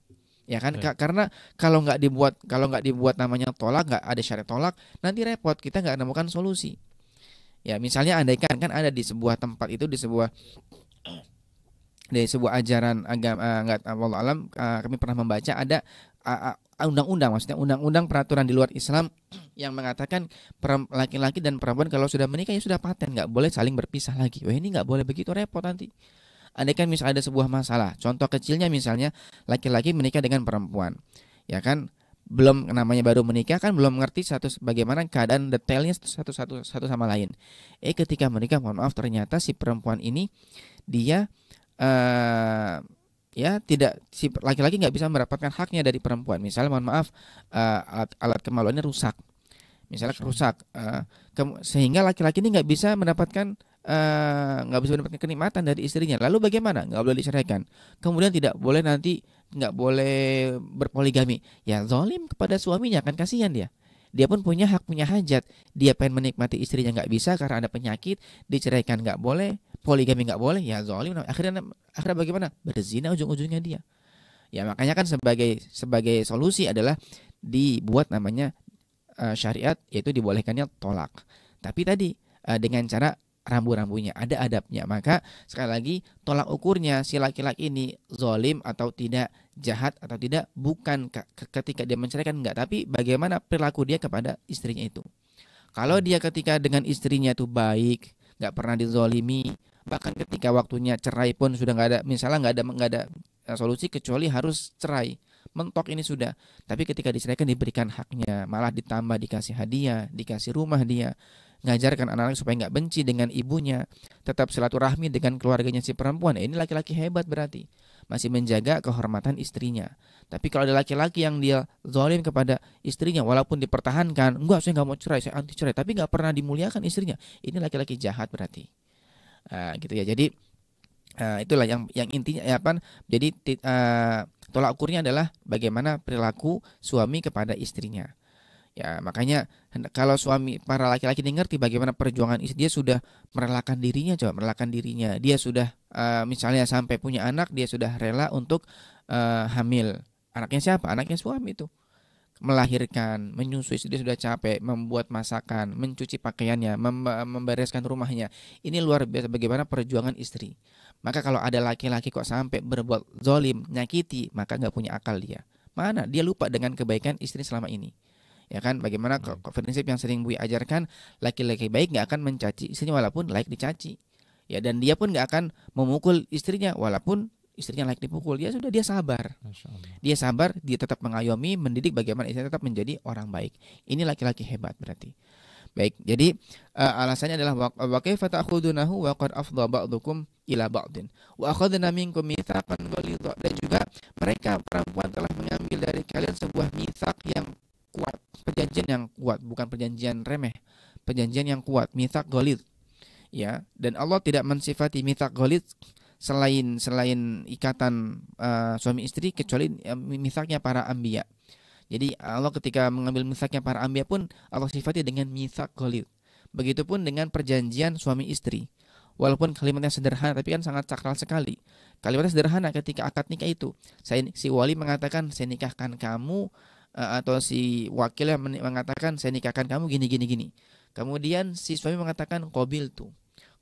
[SPEAKER 2] Ya kan Ka karena kalau nggak dibuat kalau nggak dibuat namanya tolak nggak ada syarat tolak nanti repot kita nggak menemukan solusi. Ya misalnya andaikan kan ada di sebuah tempat itu di sebuah dari sebuah ajaran agama uh, enggak Allah alam uh, kami pernah membaca ada undang-undang uh, maksudnya undang-undang peraturan di luar Islam yang mengatakan laki-laki dan perempuan kalau sudah menikah ya sudah paten nggak boleh saling berpisah lagi. Wah ini nggak boleh begitu repot nanti. Andaikan misalnya ada sebuah masalah, contoh kecilnya misalnya laki-laki menikah dengan perempuan, ya kan belum namanya baru menikah kan belum mengerti satu bagaimana keadaan detailnya satu satu satu sama lain. Eh ketika menikah mohon maaf ternyata si perempuan ini dia uh, ya tidak si laki-laki nggak bisa mendapatkan haknya dari perempuan. Misalnya mohon maaf uh, alat alat kemaluannya rusak. Misalnya rusak uh, sehingga laki-laki ini nggak bisa mendapatkan nggak uh, bisa mendapatkan kenikmatan dari istrinya. Lalu bagaimana? Nggak boleh diceraikan. Kemudian tidak boleh nanti nggak boleh berpoligami. Ya zolim kepada suaminya kan kasihan dia. Dia pun punya hak punya hajat. Dia pengen menikmati istrinya nggak bisa karena ada penyakit diceraikan nggak boleh poligami nggak boleh ya zolim akhirnya akhirnya bagaimana? Berzina ujung-ujungnya dia. Ya makanya kan sebagai sebagai solusi adalah dibuat namanya uh, syariat yaitu dibolehkannya tolak. Tapi tadi uh, dengan cara rambu-rambunya, ada adabnya. Maka sekali lagi tolak ukurnya si laki-laki ini zolim atau tidak, jahat atau tidak bukan ketika dia menceraikan enggak, tapi bagaimana perilaku dia kepada istrinya itu. Kalau dia ketika dengan istrinya itu baik, nggak pernah dizolimi, bahkan ketika waktunya cerai pun sudah nggak ada, misalnya nggak ada nggak ada eh, solusi kecuali harus cerai mentok ini sudah. Tapi ketika diceraikan diberikan haknya, malah ditambah dikasih hadiah, dikasih rumah dia, ngajarkan anak-anak supaya nggak benci dengan ibunya, tetap silaturahmi dengan keluarganya si perempuan. ini laki-laki hebat berarti masih menjaga kehormatan istrinya. Tapi kalau ada laki-laki yang dia zalim kepada istrinya, walaupun dipertahankan, enggak saya nggak mau cerai, saya anti cerai, tapi nggak pernah dimuliakan istrinya, ini laki-laki jahat berarti. Nah, gitu ya. Jadi uh, itulah yang yang intinya ya apa? Jadi uh, tolak ukurnya adalah bagaimana perilaku suami kepada istrinya. Ya, makanya kalau suami para laki-laki ini ngerti bagaimana perjuangan istri dia sudah merelakan dirinya coba merelakan dirinya. Dia sudah uh, misalnya sampai punya anak, dia sudah rela untuk uh, hamil. Anaknya siapa? Anaknya suami itu. Melahirkan, menyusui, dia sudah capek, membuat masakan, mencuci pakaiannya, mem membereskan rumahnya. Ini luar biasa bagaimana perjuangan istri. Maka kalau ada laki-laki kok sampai berbuat zolim, nyakiti, maka nggak punya akal dia. Mana dia lupa dengan kebaikan istri selama ini ya kan? Bagaimana hmm. prinsip yang sering Bui ajarkan laki-laki baik nggak akan mencaci istrinya walaupun layak dicaci. Ya dan dia pun nggak akan memukul istrinya walaupun istrinya layak dipukul. Dia sudah dia sabar. Dia sabar dia tetap mengayomi mendidik bagaimana istrinya tetap menjadi orang baik. Ini laki-laki hebat berarti. Baik jadi uh, alasannya adalah wa kaifa ta'khudunahu wa qad afdha ba'dukum ila ba'din. Wa akhadna minkum mitsaqan dan juga mereka perempuan telah mengambil dari kalian sebuah mitsak yang kuat, perjanjian yang kuat, bukan perjanjian remeh. perjanjian yang kuat, mithaq golid. Ya, dan Allah tidak mensifati mithaq golid selain selain ikatan uh, suami istri kecuali uh, mithaknya para ambia. Jadi Allah ketika mengambil mithaknya para ambia pun Allah sifati dengan mithaq golid. Begitupun dengan perjanjian suami istri. Walaupun kalimatnya sederhana tapi kan sangat sakral sekali. Kalimatnya sederhana ketika akad nikah itu. Saya si wali mengatakan saya nikahkan kamu atau si wakilnya mengatakan saya nikahkan kamu gini gini gini. Kemudian si suami mengatakan qabil tuh.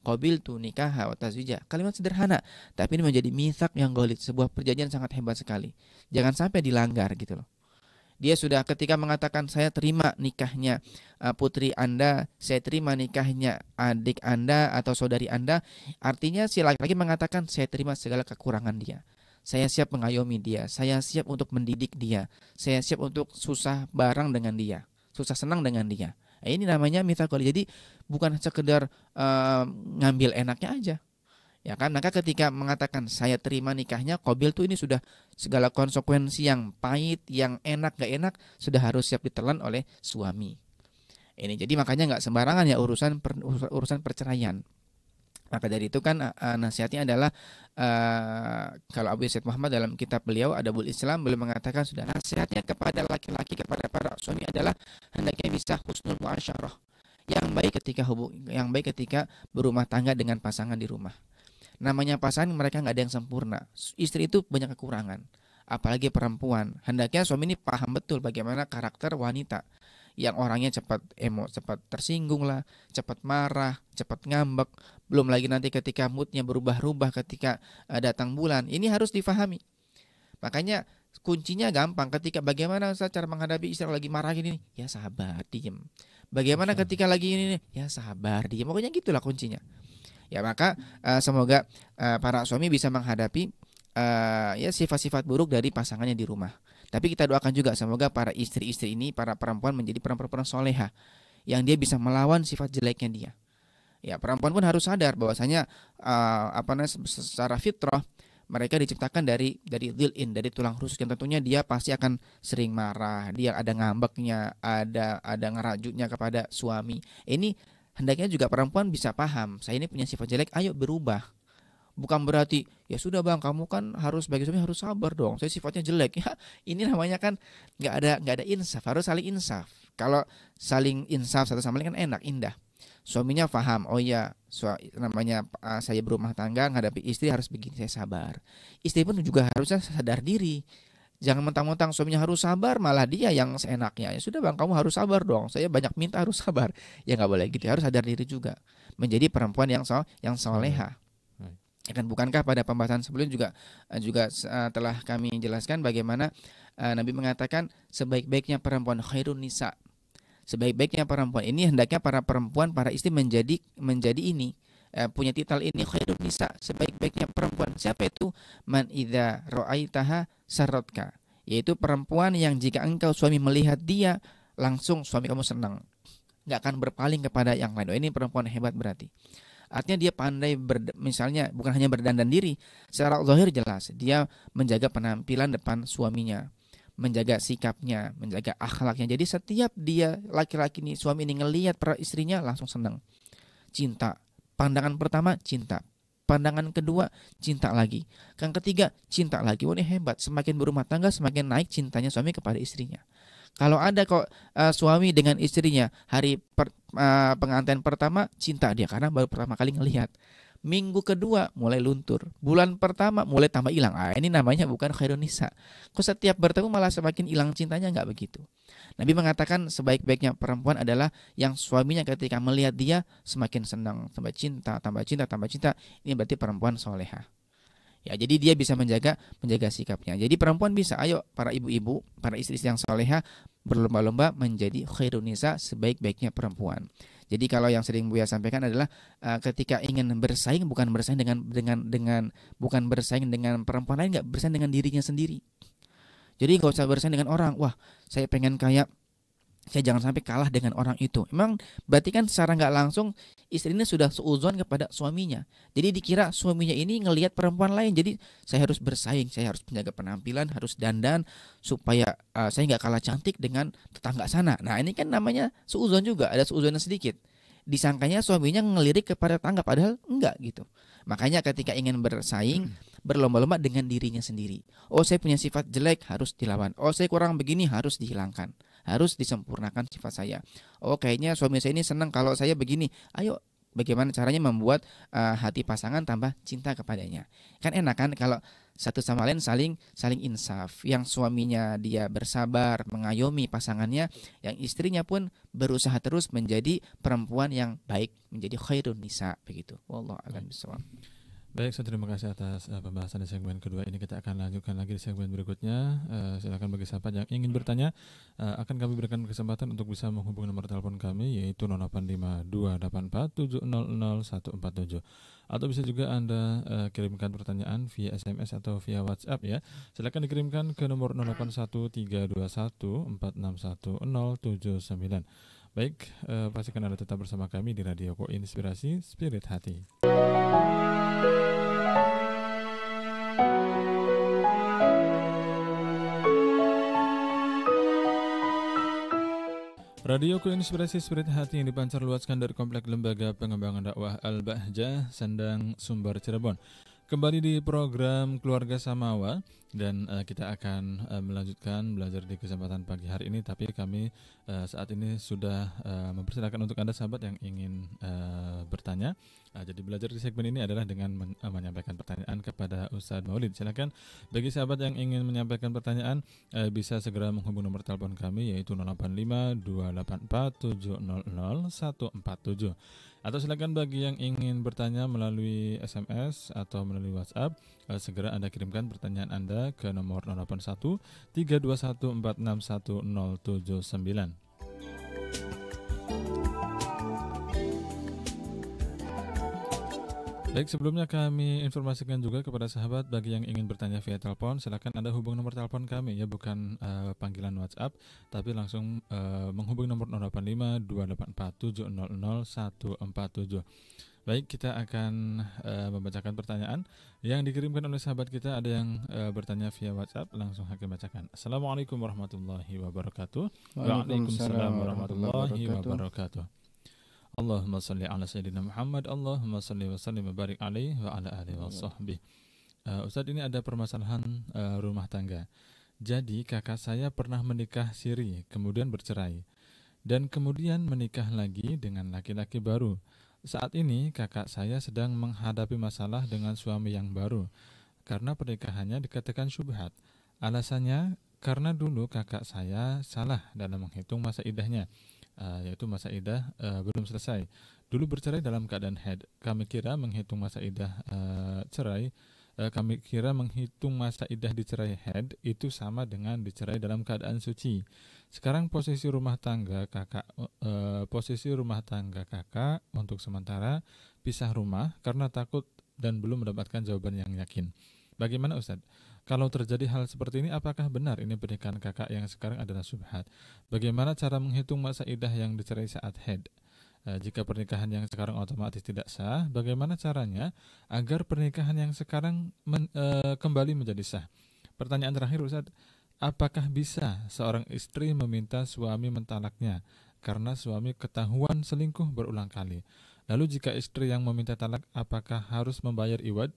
[SPEAKER 2] Qabil tu nikah wa tazwija. Kalimat sederhana, tapi ini menjadi mithak yang golid, sebuah perjanjian sangat hebat sekali. Jangan sampai dilanggar gitu loh. Dia sudah ketika mengatakan saya terima nikahnya uh, putri Anda, saya terima nikahnya adik Anda atau saudari Anda, artinya si laki-laki mengatakan saya terima segala kekurangan dia. Saya siap mengayomi dia, saya siap untuk mendidik dia, saya siap untuk susah barang dengan dia, susah senang dengan dia. Nah, ini namanya mitakol. Jadi bukan sekedar uh, ngambil enaknya aja, Ya kan? Maka ketika mengatakan saya terima nikahnya, Kobil tuh ini sudah segala konsekuensi yang pahit, yang enak gak enak sudah harus siap ditelan oleh suami. Ini jadi makanya nggak sembarangan ya urusan per, urusan perceraian. Maka dari itu kan uh, nasihatnya adalah uh, kalau Abu Said Muhammad dalam kitab beliau Adabul Islam beliau mengatakan sudah nasihatnya kepada laki-laki kepada para suami adalah hendaknya bisa husnul muasyarah yang baik ketika hubung yang baik ketika berumah tangga dengan pasangan di rumah namanya pasangan mereka nggak ada yang sempurna. Istri itu banyak kekurangan, apalagi perempuan. Hendaknya suami ini paham betul bagaimana karakter wanita yang orangnya cepat emo, cepat tersinggung lah, cepat marah, cepat ngambek. Belum lagi nanti ketika moodnya berubah-ubah ketika uh, datang bulan. Ini harus difahami. Makanya kuncinya gampang ketika bagaimana cara menghadapi istri lagi marah gini ya sabar diem bagaimana ketika lagi ini ya sabar diem pokoknya gitulah kuncinya Ya maka uh, semoga uh, para suami bisa menghadapi uh, ya sifat-sifat buruk dari pasangannya di rumah. Tapi kita doakan juga semoga para istri-istri ini, para perempuan menjadi perempuan soleha yang dia bisa melawan sifat jeleknya dia. Ya perempuan pun harus sadar bahwasanya uh, apa namanya secara fitrah mereka diciptakan dari dari in dari tulang rusuk yang tentunya dia pasti akan sering marah, dia ada ngambeknya, ada ada ngerajutnya kepada suami. Ini hendaknya juga perempuan bisa paham saya ini punya sifat jelek ayo berubah bukan berarti ya sudah bang kamu kan harus bagi suami harus sabar dong saya sifatnya jelek ya ini namanya kan nggak ada nggak ada insaf harus saling insaf kalau saling insaf satu sama lain kan enak indah suaminya paham oh ya namanya uh, saya berumah tangga menghadapi istri harus begini saya sabar istri pun juga harusnya sadar diri Jangan mentang-mentang suaminya harus sabar, malah dia yang seenaknya. Ya sudah bang, kamu harus sabar dong. Saya banyak minta harus sabar. Ya nggak boleh gitu. Harus sadar diri juga. Menjadi perempuan yang so, yang soleha. Ya kan bukankah pada pembahasan sebelum juga eh, juga uh, telah kami jelaskan bagaimana uh, Nabi mengatakan sebaik-baiknya perempuan khairun nisa. Sebaik-baiknya perempuan ini hendaknya para perempuan, para istri menjadi menjadi ini punya titel ini khairun nisa sebaik-baiknya perempuan. Siapa itu? Man idza ra'aitaha sarotka. Yaitu perempuan yang jika engkau suami melihat dia langsung suami kamu senang. Nggak akan berpaling kepada yang lain. Oh, ini perempuan hebat berarti artinya dia pandai ber, misalnya bukan hanya berdandan diri secara zahir jelas dia menjaga penampilan depan suaminya menjaga sikapnya, menjaga akhlaknya. Jadi setiap dia laki-laki ini suami ini ngelihat istrinya langsung senang, cinta, Pandangan pertama cinta, pandangan kedua cinta lagi, yang ketiga cinta lagi. Wah ini hebat, semakin berumah tangga semakin naik cintanya suami kepada istrinya. Kalau ada kok uh, suami dengan istrinya hari per, uh, pengantin pertama cinta dia karena baru pertama kali ngelihat. Minggu kedua mulai luntur. Bulan pertama mulai tambah hilang. Ah, ini namanya bukan khairun nisa. Kok setiap bertemu malah semakin hilang cintanya nggak begitu. Nabi mengatakan sebaik-baiknya perempuan adalah yang suaminya ketika melihat dia semakin senang, tambah cinta, tambah cinta, tambah cinta. Ini berarti perempuan soleha. Ya, jadi dia bisa menjaga menjaga sikapnya. Jadi perempuan bisa, ayo para ibu-ibu, para istri-istri yang soleha berlomba-lomba menjadi khairun nisa sebaik-baiknya perempuan. Jadi kalau yang sering Buya sampaikan adalah uh, ketika ingin bersaing bukan bersaing dengan dengan dengan bukan bersaing dengan perempuan lain, nggak bersaing dengan dirinya sendiri. Jadi nggak usah bersaing dengan orang. Wah, saya pengen kayak saya jangan sampai kalah dengan orang itu. Emang berarti kan secara nggak langsung istrinya sudah seuzon kepada suaminya. Jadi dikira suaminya ini ngelihat perempuan lain. Jadi saya harus bersaing, saya harus menjaga penampilan, harus dandan supaya uh, saya nggak kalah cantik dengan tetangga sana. Nah ini kan namanya seuzon juga, ada seuzonnya sedikit. disangkanya suaminya ngelirik kepada tangga padahal enggak gitu. Makanya ketika ingin bersaing berlomba-lomba dengan dirinya sendiri. Oh saya punya sifat jelek harus dilawan. Oh saya kurang begini harus dihilangkan. Harus disempurnakan sifat saya. Oh kayaknya suami saya ini senang kalau saya begini. Ayo bagaimana caranya membuat uh, hati pasangan tambah cinta kepadanya. Kan enak kan kalau satu sama lain saling saling insaf. Yang suaminya dia bersabar mengayomi pasangannya, yang istrinya pun berusaha terus menjadi perempuan yang baik, menjadi khairun nisa begitu. Wallahu a'lam bishawab.
[SPEAKER 1] Baik, saya terima kasih atas uh, pembahasan di segmen kedua ini. Kita akan lanjutkan lagi di segmen berikutnya. Uh, silakan bagi sahabat yang ingin bertanya, uh, akan kami berikan kesempatan untuk bisa menghubungi nomor telepon kami yaitu 085284700147 atau bisa juga Anda uh, kirimkan pertanyaan via SMS atau via WhatsApp ya. Silakan dikirimkan ke nomor 081321461079. Baik, uh, pastikan Anda tetap bersama kami di Radio Ko Inspirasi Spirit Hati. Radio Ku Inspirasi Spirit Hati yang dipancar luaskan dari Komplek Lembaga Pengembangan Dakwah Al-Bahjah, Sendang, Sumber, Cirebon. Kembali di program Keluarga Samawa dan uh, kita akan uh, melanjutkan belajar di kesempatan pagi hari ini tapi kami uh, saat ini sudah uh, mempersilahkan untuk Anda sahabat yang ingin uh, bertanya. Uh, jadi belajar di segmen ini adalah dengan men uh, menyampaikan pertanyaan kepada Ustadz Maulid. Silakan bagi sahabat yang ingin menyampaikan pertanyaan uh, bisa segera menghubungi nomor telepon kami yaitu 085 284 700 147. Atau silakan bagi yang ingin bertanya melalui SMS atau melalui WhatsApp, eh, segera Anda kirimkan pertanyaan Anda ke nomor 081 321 461079. Baik, sebelumnya kami informasikan juga kepada sahabat bagi yang ingin bertanya via telepon, silakan Anda hubungi nomor telepon kami ya, bukan uh, panggilan WhatsApp, tapi langsung uh, menghubungi nomor 085 284 700 147. Baik, kita akan uh, membacakan pertanyaan yang dikirimkan oleh sahabat kita. Ada yang uh, bertanya via WhatsApp, langsung Hakim bacakan. Assalamualaikum warahmatullahi wabarakatuh.
[SPEAKER 2] Waalaikumsalam warahmatullahi wabarakatuh.
[SPEAKER 1] Allahumma salli ala Sayyidina Muhammad Allahumma salli wa sallim barik alaih wa ala alihi wa sahbihi. Uh, Ustadz ini ada permasalahan uh, rumah tangga. Jadi kakak saya pernah menikah siri Kemudian bercerai. Dan kemudian menikah lagi dengan laki-laki baru. Saat ini kakak saya sedang menghadapi masalah dengan suami yang baru. Karena pernikahannya dikatakan syubhat. Alasannya karena dulu kakak saya salah dalam menghitung masa idahnya uh, yaitu masa idah uh, belum selesai. Dulu bercerai dalam keadaan head. Kami kira menghitung masa idah uh, cerai kami kira menghitung masa idah dicerai head itu sama dengan dicerai dalam keadaan suci. Sekarang posisi rumah tangga kakak uh, posisi rumah tangga kakak untuk sementara pisah rumah karena takut dan belum mendapatkan jawaban yang yakin. Bagaimana Ustadz? Kalau terjadi hal seperti ini, apakah benar ini pernikahan kakak yang sekarang adalah subhat? Bagaimana cara menghitung masa idah yang dicerai saat head? E, jika pernikahan yang sekarang otomatis tidak sah, bagaimana caranya agar pernikahan yang sekarang men, e, kembali menjadi sah? Pertanyaan terakhir Ustaz, apakah bisa seorang istri meminta suami mentalaknya karena suami ketahuan selingkuh berulang kali? Lalu jika istri yang meminta talak, apakah harus membayar iwad,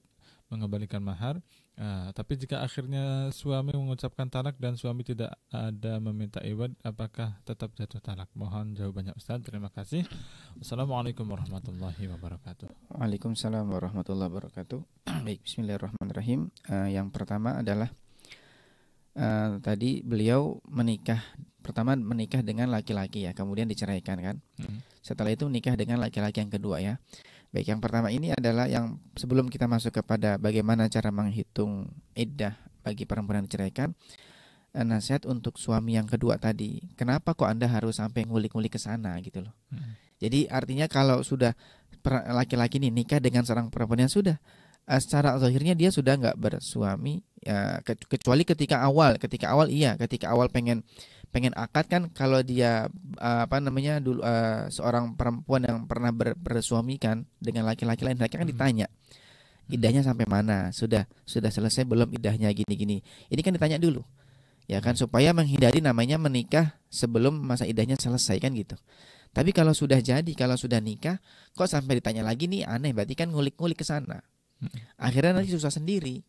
[SPEAKER 1] mengembalikan mahar? Nah, tapi jika akhirnya suami mengucapkan talak dan suami tidak ada meminta iwad, apakah tetap jatuh talak? Mohon jawabannya Ustaz. Terima kasih. Assalamualaikum warahmatullahi wabarakatuh.
[SPEAKER 2] Waalaikumsalam warahmatullahi wabarakatuh. Baik, Bismillahirrahmanirrahim. Uh, yang pertama adalah uh, tadi beliau menikah pertama menikah dengan laki-laki ya, kemudian diceraikan kan. Hmm. Setelah itu menikah dengan laki-laki yang kedua ya. Baik, yang pertama ini adalah yang sebelum kita masuk kepada bagaimana cara menghitung iddah bagi perempuan yang diceraikan, eh, nasihat untuk suami yang kedua tadi. Kenapa kok Anda harus sampai ngulik-ngulik ke sana gitu loh. Hmm. Jadi artinya kalau sudah laki-laki ini nikah dengan seorang perempuan yang sudah uh, secara akhirnya dia sudah nggak bersuami ya kecuali ketika awal, ketika awal iya, ketika awal pengen pengen akad kan kalau dia uh, apa namanya dulu uh, seorang perempuan yang pernah ber, bersuami kan dengan laki-laki lain mereka kan hmm. ditanya hmm. idahnya sampai mana sudah sudah selesai belum idahnya gini-gini ini kan ditanya dulu ya kan hmm. supaya menghindari namanya menikah sebelum masa idahnya selesai kan gitu Tapi kalau sudah jadi, kalau sudah nikah, kok sampai ditanya lagi nih aneh, berarti kan ngulik-ngulik ke sana. Akhirnya nanti susah sendiri.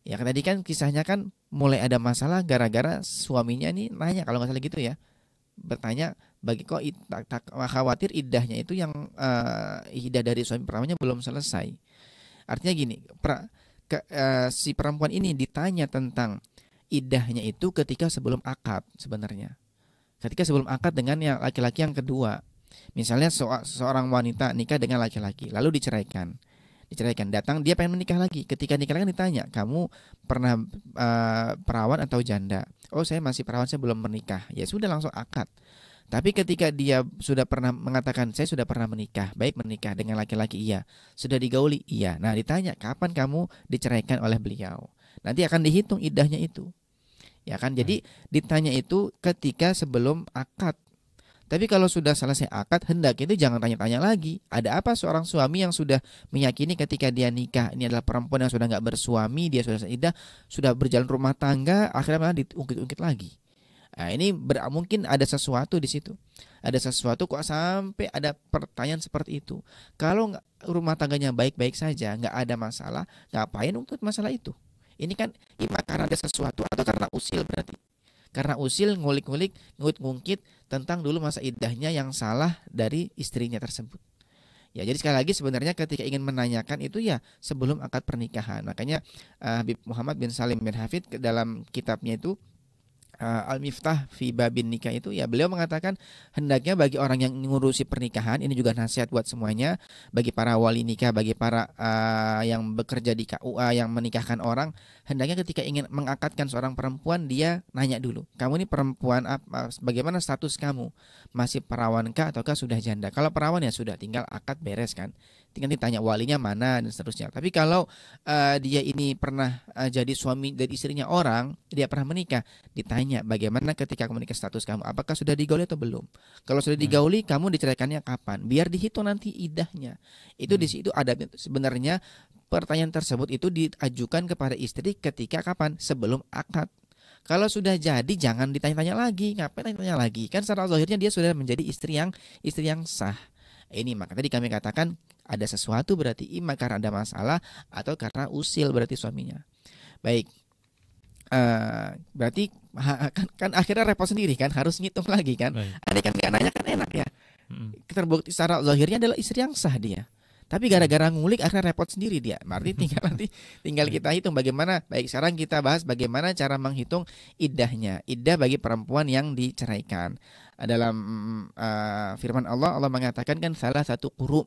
[SPEAKER 2] Ya tadi kan kisahnya kan mulai ada masalah gara-gara suaminya nih nanya kalau nggak salah gitu ya. Bertanya bagi kok tak, tak, khawatir idahnya itu yang uh, idah dari suami pertamanya belum selesai. Artinya gini, pra, ke, uh, si perempuan ini ditanya tentang idahnya itu ketika sebelum akad sebenarnya. Ketika sebelum akad dengan yang laki-laki yang kedua. Misalnya seorang wanita nikah dengan laki-laki lalu diceraikan diceraikan. Datang dia pengen menikah lagi. Ketika nikah kan ditanya kamu pernah uh, perawan atau janda? Oh saya masih perawan saya belum menikah. Ya sudah langsung akad. Tapi ketika dia sudah pernah mengatakan saya sudah pernah menikah baik menikah dengan laki-laki iya. Sudah digauli? Iya. Nah ditanya kapan kamu diceraikan oleh beliau? Nanti akan dihitung idahnya itu. Ya kan? Jadi ditanya itu ketika sebelum akad tapi kalau sudah selesai akad, hendak itu jangan tanya-tanya lagi. Ada apa seorang suami yang sudah meyakini ketika dia nikah ini adalah perempuan yang sudah nggak bersuami, dia sudah seidah, sudah berjalan rumah tangga, akhirnya malah diungkit-ungkit lagi. Nah, ini ber mungkin ada sesuatu di situ. Ada sesuatu kok sampai ada pertanyaan seperti itu. Kalau rumah tangganya baik-baik saja, nggak ada masalah, ngapain untuk masalah itu? Ini kan ima karena ada sesuatu atau karena usil berarti karena usil ngulik-ngulik ngungkit tentang dulu masa idahnya yang salah dari istrinya tersebut. Ya, jadi sekali lagi sebenarnya ketika ingin menanyakan itu ya sebelum akad pernikahan. Makanya uh, Habib Muhammad bin Salim bin Hafid dalam kitabnya itu uh, Al-Miftah fi babin nikah itu ya beliau mengatakan hendaknya bagi orang yang ngurusi pernikahan ini juga nasihat buat semuanya bagi para wali nikah bagi para uh, yang bekerja di KUA yang menikahkan orang hendaknya ketika ingin mengakadkan seorang perempuan dia nanya dulu kamu ini perempuan apa bagaimana status kamu masih perawankah ataukah sudah janda kalau perawan ya sudah tinggal akad beres kan tinggal ditanya walinya mana dan seterusnya. Tapi kalau uh, dia ini pernah uh, jadi suami dan istrinya orang, dia pernah menikah, ditanya bagaimana ketika kamu menikah status kamu, apakah sudah digauli atau belum? Kalau sudah hmm. digauli, hmm. kamu diceraikannya kapan? Biar dihitung nanti idahnya. Itu hmm. di situ ada sebenarnya pertanyaan tersebut itu diajukan kepada istri ketika kapan? Sebelum akad. Kalau sudah jadi jangan ditanya-tanya lagi, ngapain tanya-tanya lagi? Kan secara zahirnya dia sudah menjadi istri yang istri yang sah. Ini maka tadi kami katakan ada sesuatu berarti ima karena ada masalah atau karena usil berarti suaminya. Baik. Uh, berarti kan, kan akhirnya repot sendiri kan harus ngitung lagi kan. Ada kan nggak nanya kan enak ya. Hmm. Terbukti secara zahirnya adalah istri yang sah dia. Tapi gara-gara ngulik akhirnya repot sendiri dia. Berarti tinggal nanti tinggal kita hitung bagaimana. Baik, sekarang kita bahas bagaimana cara menghitung idahnya. Idah bagi perempuan yang diceraikan. Dalam uh, firman Allah Allah mengatakan kan salah satu kuru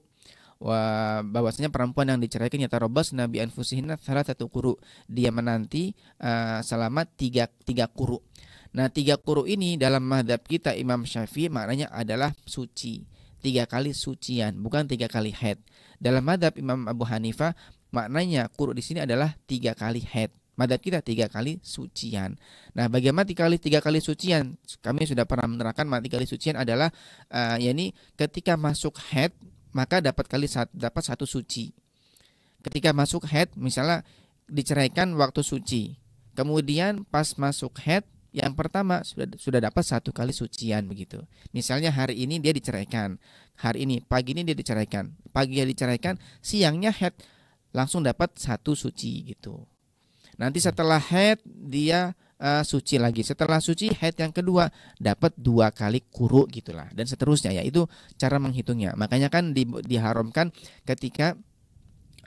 [SPEAKER 2] bahwasanya perempuan yang diceraikan ya tarobas nabi anfusihinna salah satu kuru dia menanti uh, selama tiga tiga kuru nah tiga kuru ini dalam madhab kita Imam Syafi'i maknanya adalah suci tiga kali sucian bukan tiga kali head dalam madhab Imam Abu Hanifah maknanya kuru di sini adalah tiga kali head Madhab kita tiga kali sucian. Nah, bagaimana tiga kali tiga kali sucian? Kami sudah pernah menerangkan tiga kali sucian adalah uh, yakni ketika masuk head maka dapat kali dapat satu suci. Ketika masuk head misalnya diceraikan waktu suci. Kemudian pas masuk head yang pertama sudah sudah dapat satu kali sucian begitu. Misalnya hari ini dia diceraikan, hari ini pagi ini dia diceraikan, pagi dia diceraikan, siangnya head langsung dapat satu suci gitu. Nanti setelah head dia uh, suci lagi. Setelah suci haid yang kedua dapat dua kali kuru gitulah dan seterusnya ya itu cara menghitungnya. Makanya kan di, diharamkan ketika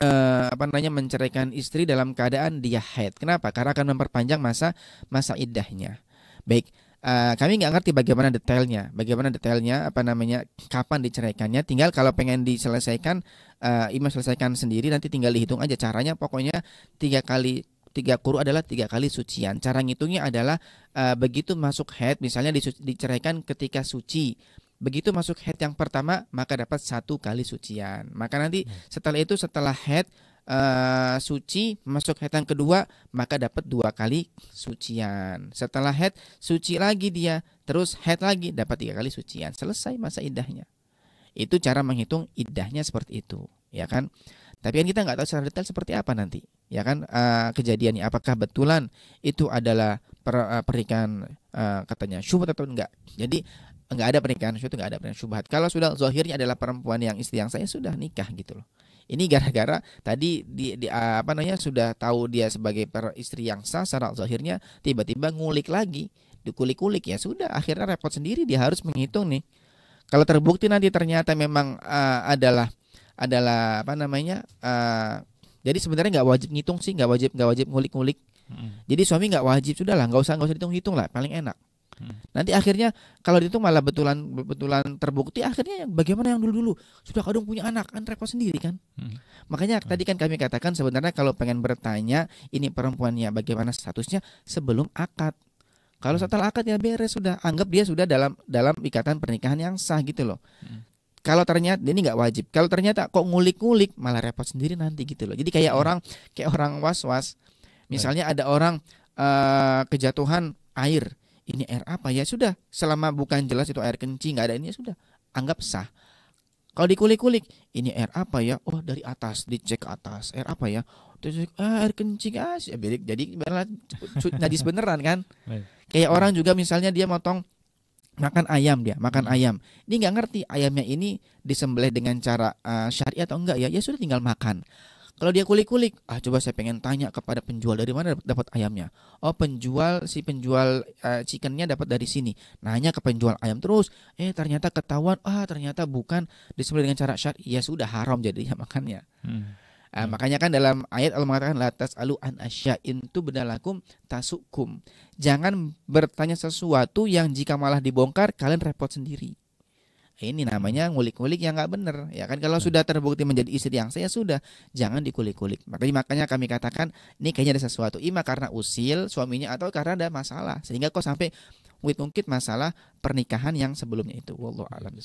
[SPEAKER 2] uh, apa namanya menceraikan istri dalam keadaan dia haid. Kenapa? Karena akan memperpanjang masa masa iddahnya. Baik, uh, kami nggak ngerti bagaimana detailnya, bagaimana detailnya apa namanya kapan diceraikannya. Tinggal kalau pengen diselesaikan, uh, imam selesaikan sendiri nanti tinggal dihitung aja caranya. Pokoknya tiga kali tiga kuru adalah tiga kali sucian. Cara ngitungnya adalah uh, begitu masuk head, misalnya diceraikan ketika suci. Begitu masuk head yang pertama, maka dapat satu kali sucian. Maka nanti hmm. setelah itu setelah head uh, suci masuk head yang kedua, maka dapat dua kali sucian. Setelah head suci lagi dia, terus head lagi dapat tiga kali sucian. Selesai masa idahnya. Itu cara menghitung idahnya seperti itu, ya kan? Tapi kan kita nggak tahu secara detail seperti apa nanti, ya kan uh, kejadiannya. Apakah betulan itu adalah per, uh, pernikahan uh, katanya syubhat atau enggak? Jadi nggak ada pernikahan itu nggak ada pernikahan syubhat. Kalau sudah zahirnya adalah perempuan yang istri yang saya sudah nikah gitu loh. Ini gara-gara tadi di, di apa namanya sudah tahu dia sebagai per istri yang sah secara zahirnya tiba-tiba ngulik lagi, dikulik-kulik ya sudah akhirnya repot sendiri dia harus menghitung nih. Kalau terbukti nanti ternyata memang uh, adalah adalah apa namanya uh, jadi sebenarnya nggak wajib ngitung sih, nggak wajib nggak wajib ngulik-ngulik. Hmm. Jadi suami nggak wajib sudah lah, nggak usah nggak usah hitung-hitung lah, paling enak. Hmm. Nanti akhirnya kalau itu malah betulan betulan terbukti akhirnya bagaimana yang dulu-dulu sudah kadung punya anak kan repot sendiri kan. Hmm. Makanya hmm. tadi kan kami katakan sebenarnya kalau pengen bertanya ini perempuannya bagaimana statusnya sebelum akad. Kalau hmm. setelah akad ya beres sudah anggap dia sudah dalam dalam ikatan pernikahan yang sah gitu loh. Hmm. Kalau ternyata ini nggak wajib. Kalau ternyata kok ngulik-ngulik malah repot sendiri nanti gitu loh. Jadi kayak hmm. orang kayak orang was-was. Misalnya ada orang uh, kejatuhan air ini air apa? Ya sudah selama bukan jelas itu air kencing nggak ada ini ya sudah. Anggap sah. Kalau dikulik-kulik ini air apa ya? Oh dari atas dicek ke atas air apa ya? Terus ah, air kencing ah jadi jadi najis beneran kan? Kayak orang juga misalnya dia motong makan ayam dia makan hmm. ayam. Ini nggak ngerti ayamnya ini disembelih dengan cara uh, syariat atau enggak ya? Ya sudah tinggal makan kalau dia kulik-kulik, ah coba saya pengen tanya kepada penjual dari mana dapat ayamnya. Oh penjual si penjual uh, chickennya dapat dari sini. Nanya ke penjual ayam terus, eh ternyata ketahuan, ah ternyata bukan disembelih dengan cara syar. Ya sudah haram jadinya makannya. Hmm. Uh, hmm. Makanya kan dalam ayat Allah mengatakan latas alu an asya'in tu bedalakum tasukum. Jangan bertanya sesuatu yang jika malah dibongkar kalian repot sendiri. Ini namanya ngulik-ngulik yang nggak benar. Ya kan kalau sudah terbukti menjadi istri yang saya sudah jangan dikulik-kulik. Makanya makanya kami katakan ini kayaknya ada sesuatu ima karena usil suaminya atau karena ada masalah sehingga kok sampai wit mungkin masalah pernikahan yang sebelumnya itu. Wallahu a'lam.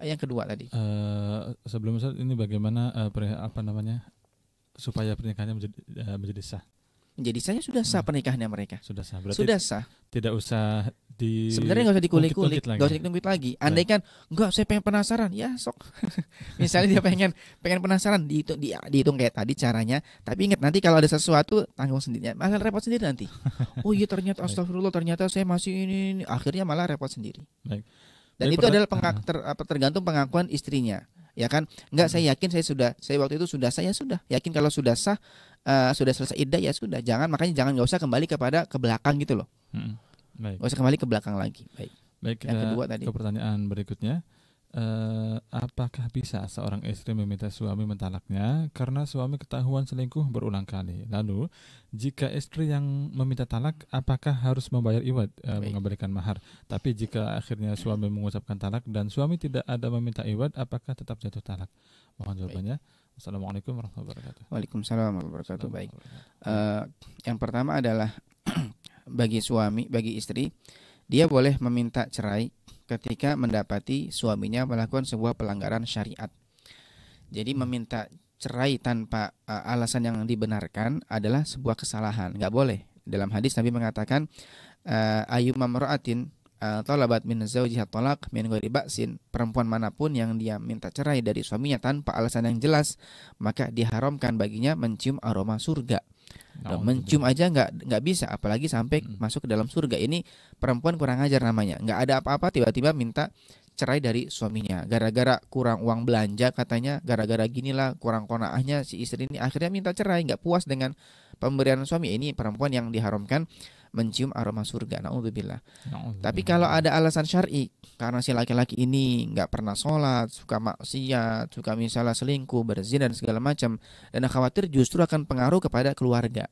[SPEAKER 2] Yang kedua tadi.
[SPEAKER 1] Uh, sebelum ini bagaimana uh, apa namanya supaya pernikahannya menjadi uh, menjadi sah?
[SPEAKER 2] Menjadi saya sudah sah hmm. pernikahannya mereka.
[SPEAKER 1] Sudah sah.
[SPEAKER 2] Berarti sudah sah.
[SPEAKER 1] Tidak usah di
[SPEAKER 2] Sebenarnya nggak usah dikulik-kulik, nggak usah dikulik lagi. Andai kan enggak saya pengen penasaran, ya sok. Misalnya dia pengen pengen penasaran dihitung di, dihitung kayak tadi caranya, tapi ingat nanti kalau ada sesuatu tanggung sendiri. Masalah repot sendiri nanti. Oh iya ternyata astagfirullah ternyata saya masih ini, ini. akhirnya malah repot sendiri. Baik. Dan Jadi itu adalah pengak, ter, apa, tergantung pengakuan istrinya ya kan nggak saya yakin saya sudah saya waktu itu sudah saya sudah yakin kalau sudah sah uh, sudah selesai iddah ya sudah jangan makanya jangan nggak usah kembali kepada ke belakang gitu loh hmm. baik nggak usah kembali ke belakang lagi baik
[SPEAKER 1] baik yang kedua tadi ke pertanyaan berikutnya uh, apakah bisa seorang istri meminta suami mentalaknya karena suami ketahuan selingkuh berulang kali? Lalu, jika istri yang meminta talak, apakah harus membayar iwad uh, mengembalikan mahar? Tapi jika akhirnya suami mengucapkan talak dan suami tidak ada meminta iwad, apakah tetap jatuh talak? Mohon jawabannya. Assalamualaikum warahmatullahi wabarakatuh.
[SPEAKER 2] Waalaikumsalam warahmatullahi wabarakatuh. Baik. Uh, yang pertama adalah bagi suami, bagi istri, dia boleh meminta cerai ketika mendapati suaminya melakukan sebuah pelanggaran syariat. Jadi meminta cerai tanpa uh, alasan yang dibenarkan adalah sebuah kesalahan, nggak boleh. Dalam hadis Nabi mengatakan uh, ayu mamra'atin uh, talabat min zawjiha talaq min ghairi ba'sin perempuan mana pun yang dia minta cerai dari suaminya tanpa alasan yang jelas maka diharamkan baginya mencium aroma surga Nah, mencium aja nggak nggak bisa, apalagi sampai hmm. masuk ke dalam surga. Ini perempuan kurang ajar namanya. Nggak ada apa-apa tiba-tiba minta cerai dari suaminya. Gara-gara kurang uang belanja katanya, gara-gara ginilah kurang konaahnya si istri ini akhirnya minta cerai. Nggak puas dengan pemberian suami. Ini perempuan yang diharamkan mencium aroma surga. Nauzubillah. Tapi kalau ada alasan syar'i karena si laki-laki ini nggak pernah sholat, suka maksiat, suka misalnya selingkuh, berzina dan segala macam, dan khawatir justru akan pengaruh kepada keluarga.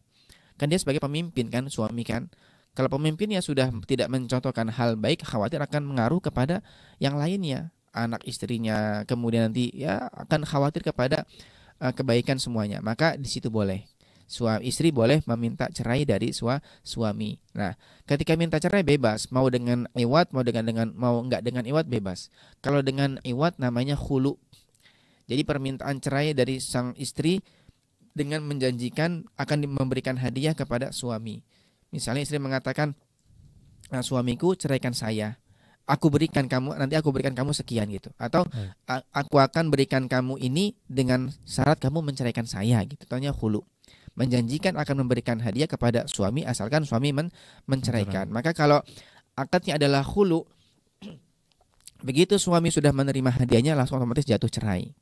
[SPEAKER 2] Kan dia sebagai pemimpin kan, suami kan. Kalau pemimpinnya sudah tidak mencontohkan hal baik, khawatir akan mengaruh kepada yang lainnya, anak istrinya, kemudian nanti ya akan khawatir kepada uh, kebaikan semuanya. Maka di situ boleh suami istri boleh meminta cerai dari sua, suami. Nah, ketika minta cerai bebas, mau dengan iwat, mau dengan dengan mau enggak dengan iwat bebas. Kalau dengan iwat namanya hulu. Jadi permintaan cerai dari sang istri dengan menjanjikan akan memberikan hadiah kepada suami. Misalnya istri mengatakan, nah, suamiku ceraikan saya aku berikan kamu nanti aku berikan kamu sekian gitu atau hmm. aku akan berikan kamu ini dengan syarat kamu menceraikan saya gitu tanya hulu menjanjikan akan memberikan hadiah kepada suami asalkan suami men menceraikan. Maka kalau akadnya adalah hulu Begitu suami sudah menerima hadiahnya langsung otomatis jatuh cerai.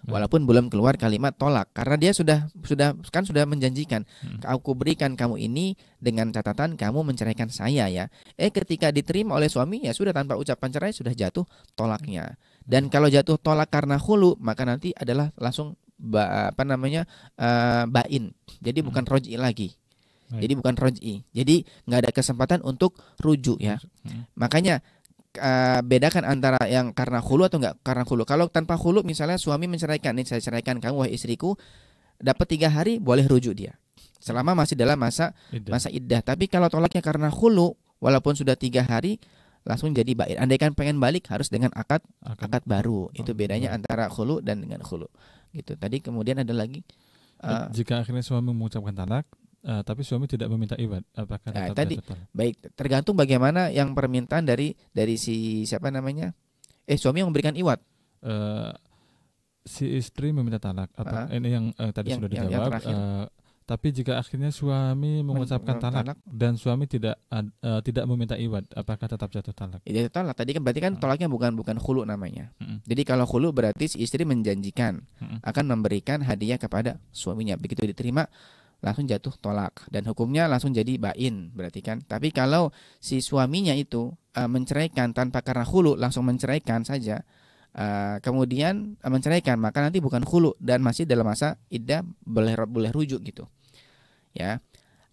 [SPEAKER 1] Baik.
[SPEAKER 2] Walaupun belum keluar kalimat tolak karena dia sudah sudah kan sudah menjanjikan
[SPEAKER 1] Hmm.
[SPEAKER 2] aku berikan kamu ini dengan catatan kamu menceraikan saya ya. Eh ketika diterima oleh suami ya sudah tanpa ucapan cerai sudah jatuh tolaknya. Dan kalau jatuh tolak karena hulu maka nanti adalah langsung ba, apa namanya eh, bain. Jadi bukan roji lagi.
[SPEAKER 1] Baik.
[SPEAKER 2] Jadi bukan roji. Jadi nggak ada kesempatan untuk rujuk ya.
[SPEAKER 1] Hmm.
[SPEAKER 2] Makanya eh, bedakan antara yang karena hulu atau enggak karena hulu. Kalau tanpa hulu misalnya suami menceraikan, nih saya ceraikan kamu wahai istriku, dapat tiga hari boleh rujuk dia. Selama masih dalam masa
[SPEAKER 1] Iddah.
[SPEAKER 2] masa iddah. Tapi kalau tolaknya karena hulu, walaupun sudah tiga hari langsung jadi baik. Andaikan pengen balik harus dengan akad
[SPEAKER 1] akan
[SPEAKER 2] akad baru. Itu
[SPEAKER 1] Oh,
[SPEAKER 2] bedanya
[SPEAKER 1] baik.
[SPEAKER 2] antara hulu dan dengan hulu. Gitu. Tadi kemudian ada lagi eh,
[SPEAKER 1] jika akhirnya suami mengucapkan talak eh, tapi suami tidak meminta iwad apakah
[SPEAKER 2] Nah,
[SPEAKER 1] tetap
[SPEAKER 2] tadi-
[SPEAKER 1] talak?
[SPEAKER 2] baik tergantung bagaimana yang permintaan dari dari si siapa namanya? Eh suami yang memberikan iwat.
[SPEAKER 1] Eh, si istri meminta talak apa
[SPEAKER 2] Ah.
[SPEAKER 1] ini yang eh, tadi
[SPEAKER 2] Yang-
[SPEAKER 1] sudah
[SPEAKER 2] yang- yang
[SPEAKER 1] dijawab
[SPEAKER 2] terakhir.
[SPEAKER 1] eh, tapi jika akhirnya suami mengucapkan
[SPEAKER 2] Men-
[SPEAKER 1] talak, dan suami tidak eh, tidak meminta iwad apakah tetap jatuh talak
[SPEAKER 2] Ya, tolak. Tadi kan berarti kan
[SPEAKER 1] Hmm.
[SPEAKER 2] tolaknya bukan bukan hulu namanya.
[SPEAKER 1] Mm-mm.
[SPEAKER 2] Jadi kalau hulu berarti si istri menjanjikan
[SPEAKER 1] Mm-mm.
[SPEAKER 2] akan memberikan hadiah kepada suaminya. Begitu diterima langsung jatuh tolak dan hukumnya langsung jadi bain berarti kan. Tapi kalau si suaminya itu eh, menceraikan tanpa karena hulu langsung menceraikan saja eh, kemudian eh, menceraikan maka nanti bukan hulu dan masih dalam masa iddah boleh boleh rujuk gitu. Ya.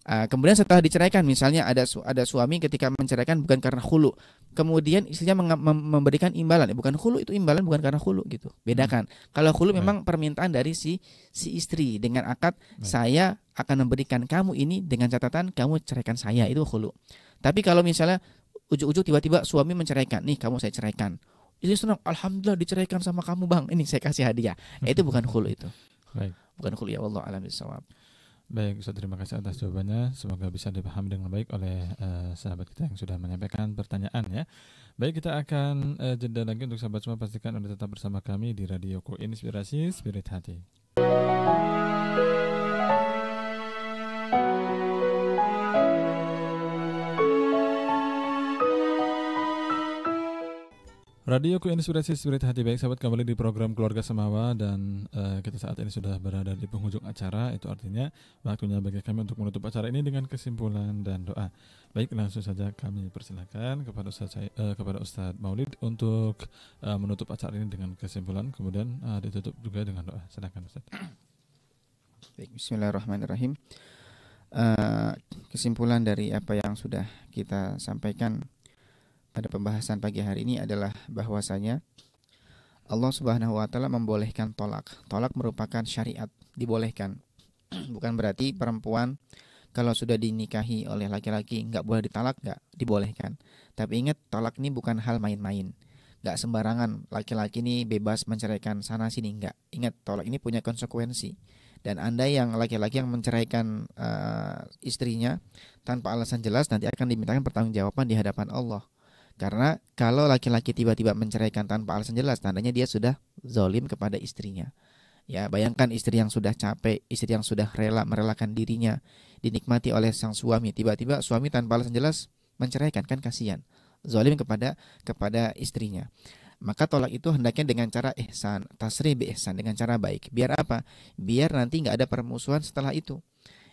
[SPEAKER 2] Eh, kemudian setelah diceraikan misalnya ada su- ada suami ketika menceraikan bukan karena hulu kemudian istrinya memberikan imbalan. Ya bukan hulu itu imbalan bukan karena hulu gitu. Bedakan. Kalau hulu
[SPEAKER 1] Baik.
[SPEAKER 2] memang permintaan dari si si istri. Dengan akad
[SPEAKER 1] Baik.
[SPEAKER 2] saya akan memberikan kamu ini dengan catatan kamu ceraikan saya. Itu hulu tapi kalau misalnya ujuk-ujuk tiba-tiba suami menceraikan nih kamu saya ceraikan. Istri senang alhamdulillah diceraikan sama kamu bang. Ini saya kasih hadiah. Itu bukan hulu itu.
[SPEAKER 1] Baik.
[SPEAKER 2] bukan hulu ya Allah alam bisawab
[SPEAKER 1] Baik, Ustaz terima kasih atas jawabannya. Semoga bisa dipahami dengan baik oleh eh, sahabat kita yang sudah menyampaikan pertanyaan ya. Baik, kita akan eh, jeda lagi untuk sahabat semua pastikan Anda tetap bersama kami di Radio Ko Inspirasi Spirit Hati. Radio Ku Inspirasi Spirit Hati Baik sahabat kembali di program Keluarga Semawa dan eh, kita saat ini sudah berada di penghujung acara itu artinya waktunya bagi kami untuk menutup acara ini dengan kesimpulan dan doa. Baik langsung saja kami persilakan kepada Ustaz eh, kepada Ustaz Maulid untuk eh, menutup acara ini dengan kesimpulan kemudian eh, ditutup juga dengan doa. Silakan Ustaz.
[SPEAKER 2] Baik, Bismillahirrahmanirrahim. Eh, kesimpulan dari apa yang sudah kita sampaikan pada pembahasan pagi hari ini adalah bahwasanya Allah Subhanahu wa taala membolehkan tolak. Tolak merupakan syariat, dibolehkan. Bukan berarti perempuan kalau sudah dinikahi oleh laki-laki nggak boleh ditalak nggak dibolehkan. Tapi ingat tolak ini bukan hal main-main. Nggak sembarangan laki-laki ini bebas menceraikan sana sini nggak. Ingat tolak ini punya konsekuensi dan anda yang laki-laki yang menceraikan uh, istrinya tanpa alasan jelas nanti akan dimintakan pertanggungjawaban di hadapan Allah karena kalau laki-laki tiba-tiba menceraikan tanpa alasan jelas tandanya dia sudah zolim kepada istrinya ya bayangkan istri yang sudah capek istri yang sudah rela merelakan dirinya dinikmati oleh sang suami tiba-tiba suami tanpa alasan jelas menceraikan kan kasihan zolim kepada kepada istrinya maka tolak itu hendaknya dengan cara ihsan, tasrih bi ihsan dengan cara baik. Biar apa? Biar nanti nggak ada permusuhan setelah itu.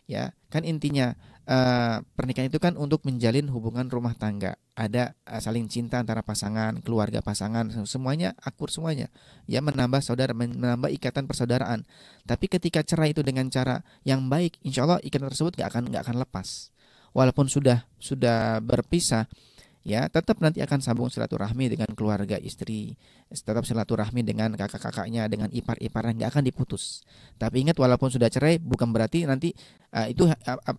[SPEAKER 2] Ya, kan intinya uh, pernikahan itu kan untuk menjalin hubungan rumah tangga. Ada uh, saling cinta antara pasangan, keluarga pasangan, semuanya akur semuanya. Ya, menambah saudara, menambah ikatan persaudaraan. Tapi ketika cerai itu dengan cara yang baik, insya Allah ikatan tersebut nggak akan nggak akan lepas. Walaupun sudah sudah berpisah, ya tetap nanti akan sambung silaturahmi dengan keluarga istri tetap silaturahmi dengan kakak-kakaknya dengan ipar-iparnya nggak akan diputus. Tapi ingat walaupun sudah cerai bukan berarti nanti uh, itu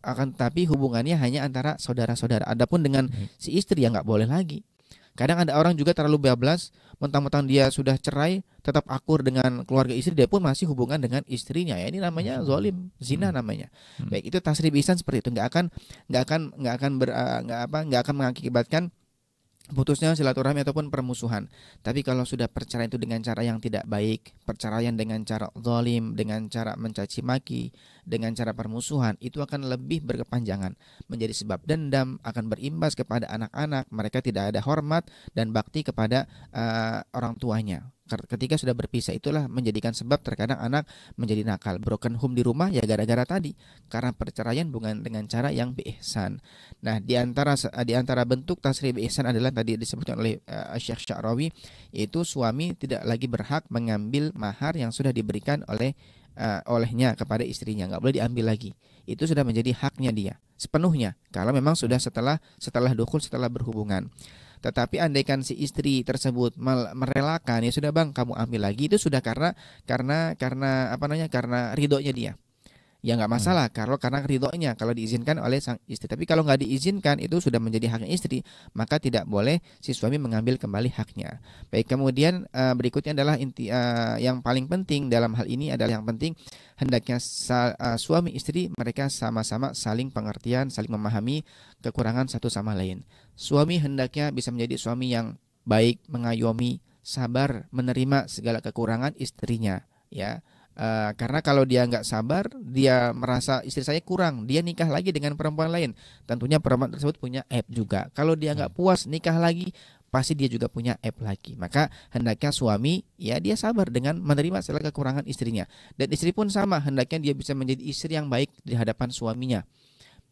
[SPEAKER 2] akan tapi hubungannya hanya antara saudara-saudara. Adapun dengan
[SPEAKER 1] Baik.
[SPEAKER 2] si istri ya nggak boleh lagi kadang ada orang juga terlalu bablas mentang-mentang dia sudah cerai tetap akur dengan keluarga istri dia pun masih hubungan dengan istrinya ya ini namanya
[SPEAKER 1] Hmm.
[SPEAKER 2] zolim zina
[SPEAKER 1] Hmm.
[SPEAKER 2] namanya
[SPEAKER 1] Hmm.
[SPEAKER 2] baik itu tasrif ihsan seperti itu nggak akan nggak akan nggak akan ber, uh, nggak apa nggak akan mengakibatkan putusnya silaturahmi ataupun permusuhan. Tapi kalau sudah perceraian itu dengan cara yang tidak baik, perceraian dengan cara zalim, dengan cara mencaci maki, dengan cara permusuhan, itu akan lebih berkepanjangan, menjadi sebab dendam, akan berimbas kepada anak-anak, mereka tidak ada hormat dan bakti kepada uh, orang tuanya ketika sudah berpisah itulah menjadikan sebab terkadang anak menjadi nakal. Broken home di rumah ya gara-gara tadi karena perceraian bukan dengan cara yang biihsan. Nah di antara di antara bentuk tasrih biihsan adalah tadi disebutkan oleh uh, Syekh Sya'rawi yaitu suami tidak lagi berhak mengambil mahar yang sudah diberikan oleh uh, olehnya kepada istrinya. Nggak boleh diambil lagi. Itu sudah menjadi haknya dia sepenuhnya kalau memang sudah setelah setelah dukul setelah berhubungan tetapi andaikan si istri tersebut merelakan ya sudah bang kamu ambil lagi itu sudah karena karena karena apa namanya karena ridhonya dia ya nggak hmm. masalah hmm. kalau karena ridhonya kalau diizinkan oleh sang istri tapi kalau nggak diizinkan itu sudah menjadi haknya istri maka tidak boleh si suami mengambil kembali haknya baik kemudian uh, berikutnya adalah inti uh, yang paling penting dalam hal ini adalah yang penting hendaknya sa, uh, suami istri mereka sama-sama saling pengertian saling memahami kekurangan satu sama lain suami hendaknya bisa menjadi suami yang baik mengayomi sabar menerima segala kekurangan istrinya ya Uh, karena kalau dia nggak sabar, dia merasa istri saya kurang, dia nikah lagi dengan perempuan lain. Tentunya perempuan tersebut punya app juga. Kalau dia nggak hmm. puas nikah lagi, pasti dia juga punya app lagi. Maka hendaknya suami ya dia sabar dengan menerima segala kekurangan istrinya. Dan istri pun sama, hendaknya dia bisa menjadi istri yang baik di hadapan suaminya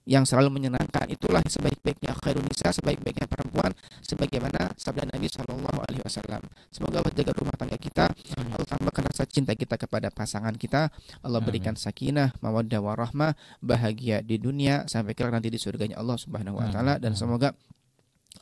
[SPEAKER 2] yang selalu menyenangkan. Itulah sebaik-baiknya khairun nisa sebaik-baiknya perempuan sebagaimana sabda Nabi Shallallahu Alaihi Wasallam. Semoga Allah jaga rumah tangga kita Allah tambahkan rasa cinta kita kepada pasangan kita Allah berikan sakinah mawaddah warahmah bahagia di dunia sampai kelak nanti di surganya Allah Subhanahu Wa Taala. Dan semoga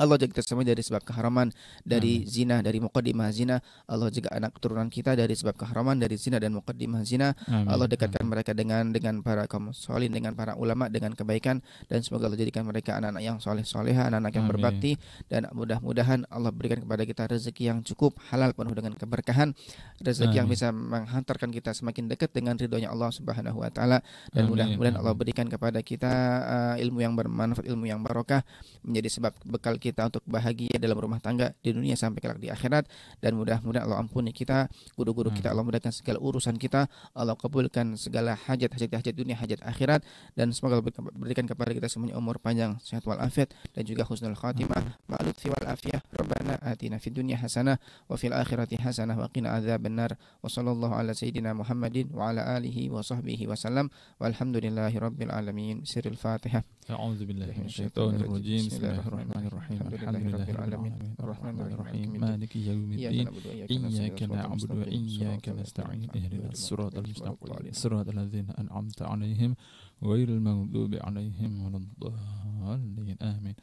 [SPEAKER 2] Allah jaga kita semua dari sebab keharaman dari Amin. zina dari mukaddimah zina Allah jaga anak keturunan kita dari sebab keharaman dari zina dan mukaddimah zina Amin. Allah dekatkan Amin. mereka dengan dengan para kaum solin dengan para ulama dengan kebaikan dan semoga Allah jadikan mereka anak-anak yang soleh soleha anak-anak yang Amin. berbakti dan mudah-mudahan Allah berikan kepada kita rezeki yang cukup halal penuh dengan keberkahan rezeki Amin. yang bisa menghantarkan kita semakin dekat dengan ridhonya Allah Subhanahu Wa Taala dan mudah-mudahan Allah berikan kepada kita uh, ilmu yang bermanfaat ilmu yang barokah menjadi sebab bekal kita untuk bahagia dalam rumah tangga di dunia sampai kelak di akhirat. Dan mudah-mudahan Allah ampuni kita guru-guru kita Allah mudahkan segala urusan kita Allah kabulkan segala hajat hajat hajat dunia hajat akhirat. Dan semoga Allah berikan kepada kita semuanya umur panjang sehat walafiat dan juga husnul khatimah. Ma'alud fi wal afiyah. Rabbana atina fid dunya hasanah wa fil akhirati hasanah wa qina adzabannar. Wa sallallahu ala sayyidina Muhammadin wa ala alihi wa sahbihi wa sallam. Walhamdulillahi rabbil alamin. Sirrul fatihah
[SPEAKER 1] أعوذ بالله من الشيطان الرجيم. بسم الله الرحمن الرحيم. الحمد لله رب العالمين. الرحمن الرحيم. مالك يوم الدين. إياك نعبد وإياك نستعين. اهدنا الصراط المستقيم. صراط الذين أنعمت عليهم غير المغضوب عليهم ولا الضالين. آمين.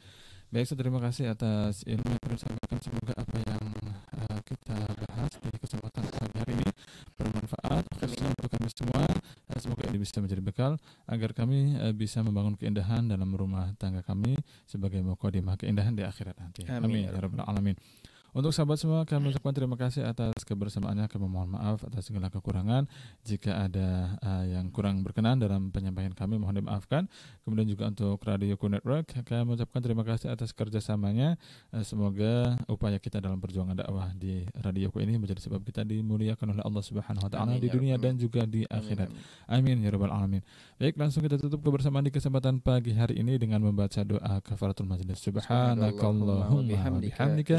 [SPEAKER 1] Baik, terima kasih atas ilmu yang disampaikan. Semoga apa yang uh, kita bahas di kesempatan hari ini bermanfaat khususnya untuk kami semua. Uh, semoga ini bisa menjadi bekal agar kami uh, bisa membangun keindahan dalam rumah tangga kami sebagai mukadimah keindahan di akhirat nanti. Amin. Amin. Ya Rabbal Alamin. Untuk sahabat semua, kami ucapkan terima kasih atas kebersamaannya. Kami mohon maaf atas segala kekurangan. Jika ada uh, yang kurang berkenan dalam penyampaian kami, mohon dimaafkan. Kemudian juga untuk Radio Ku Network, kami mengucapkan terima kasih atas kerjasamanya. Uh, semoga upaya kita dalam perjuangan dakwah di Radio Ku ini menjadi sebab kita dimuliakan oleh Allah Subhanahu Wa Taala di ya dunia dan juga di akhirat. Amin ya rabbal alamin. Baik, langsung kita tutup kebersamaan di kesempatan pagi hari ini dengan membaca doa kafaratul majlis. Subhanakallahumma bihamdika.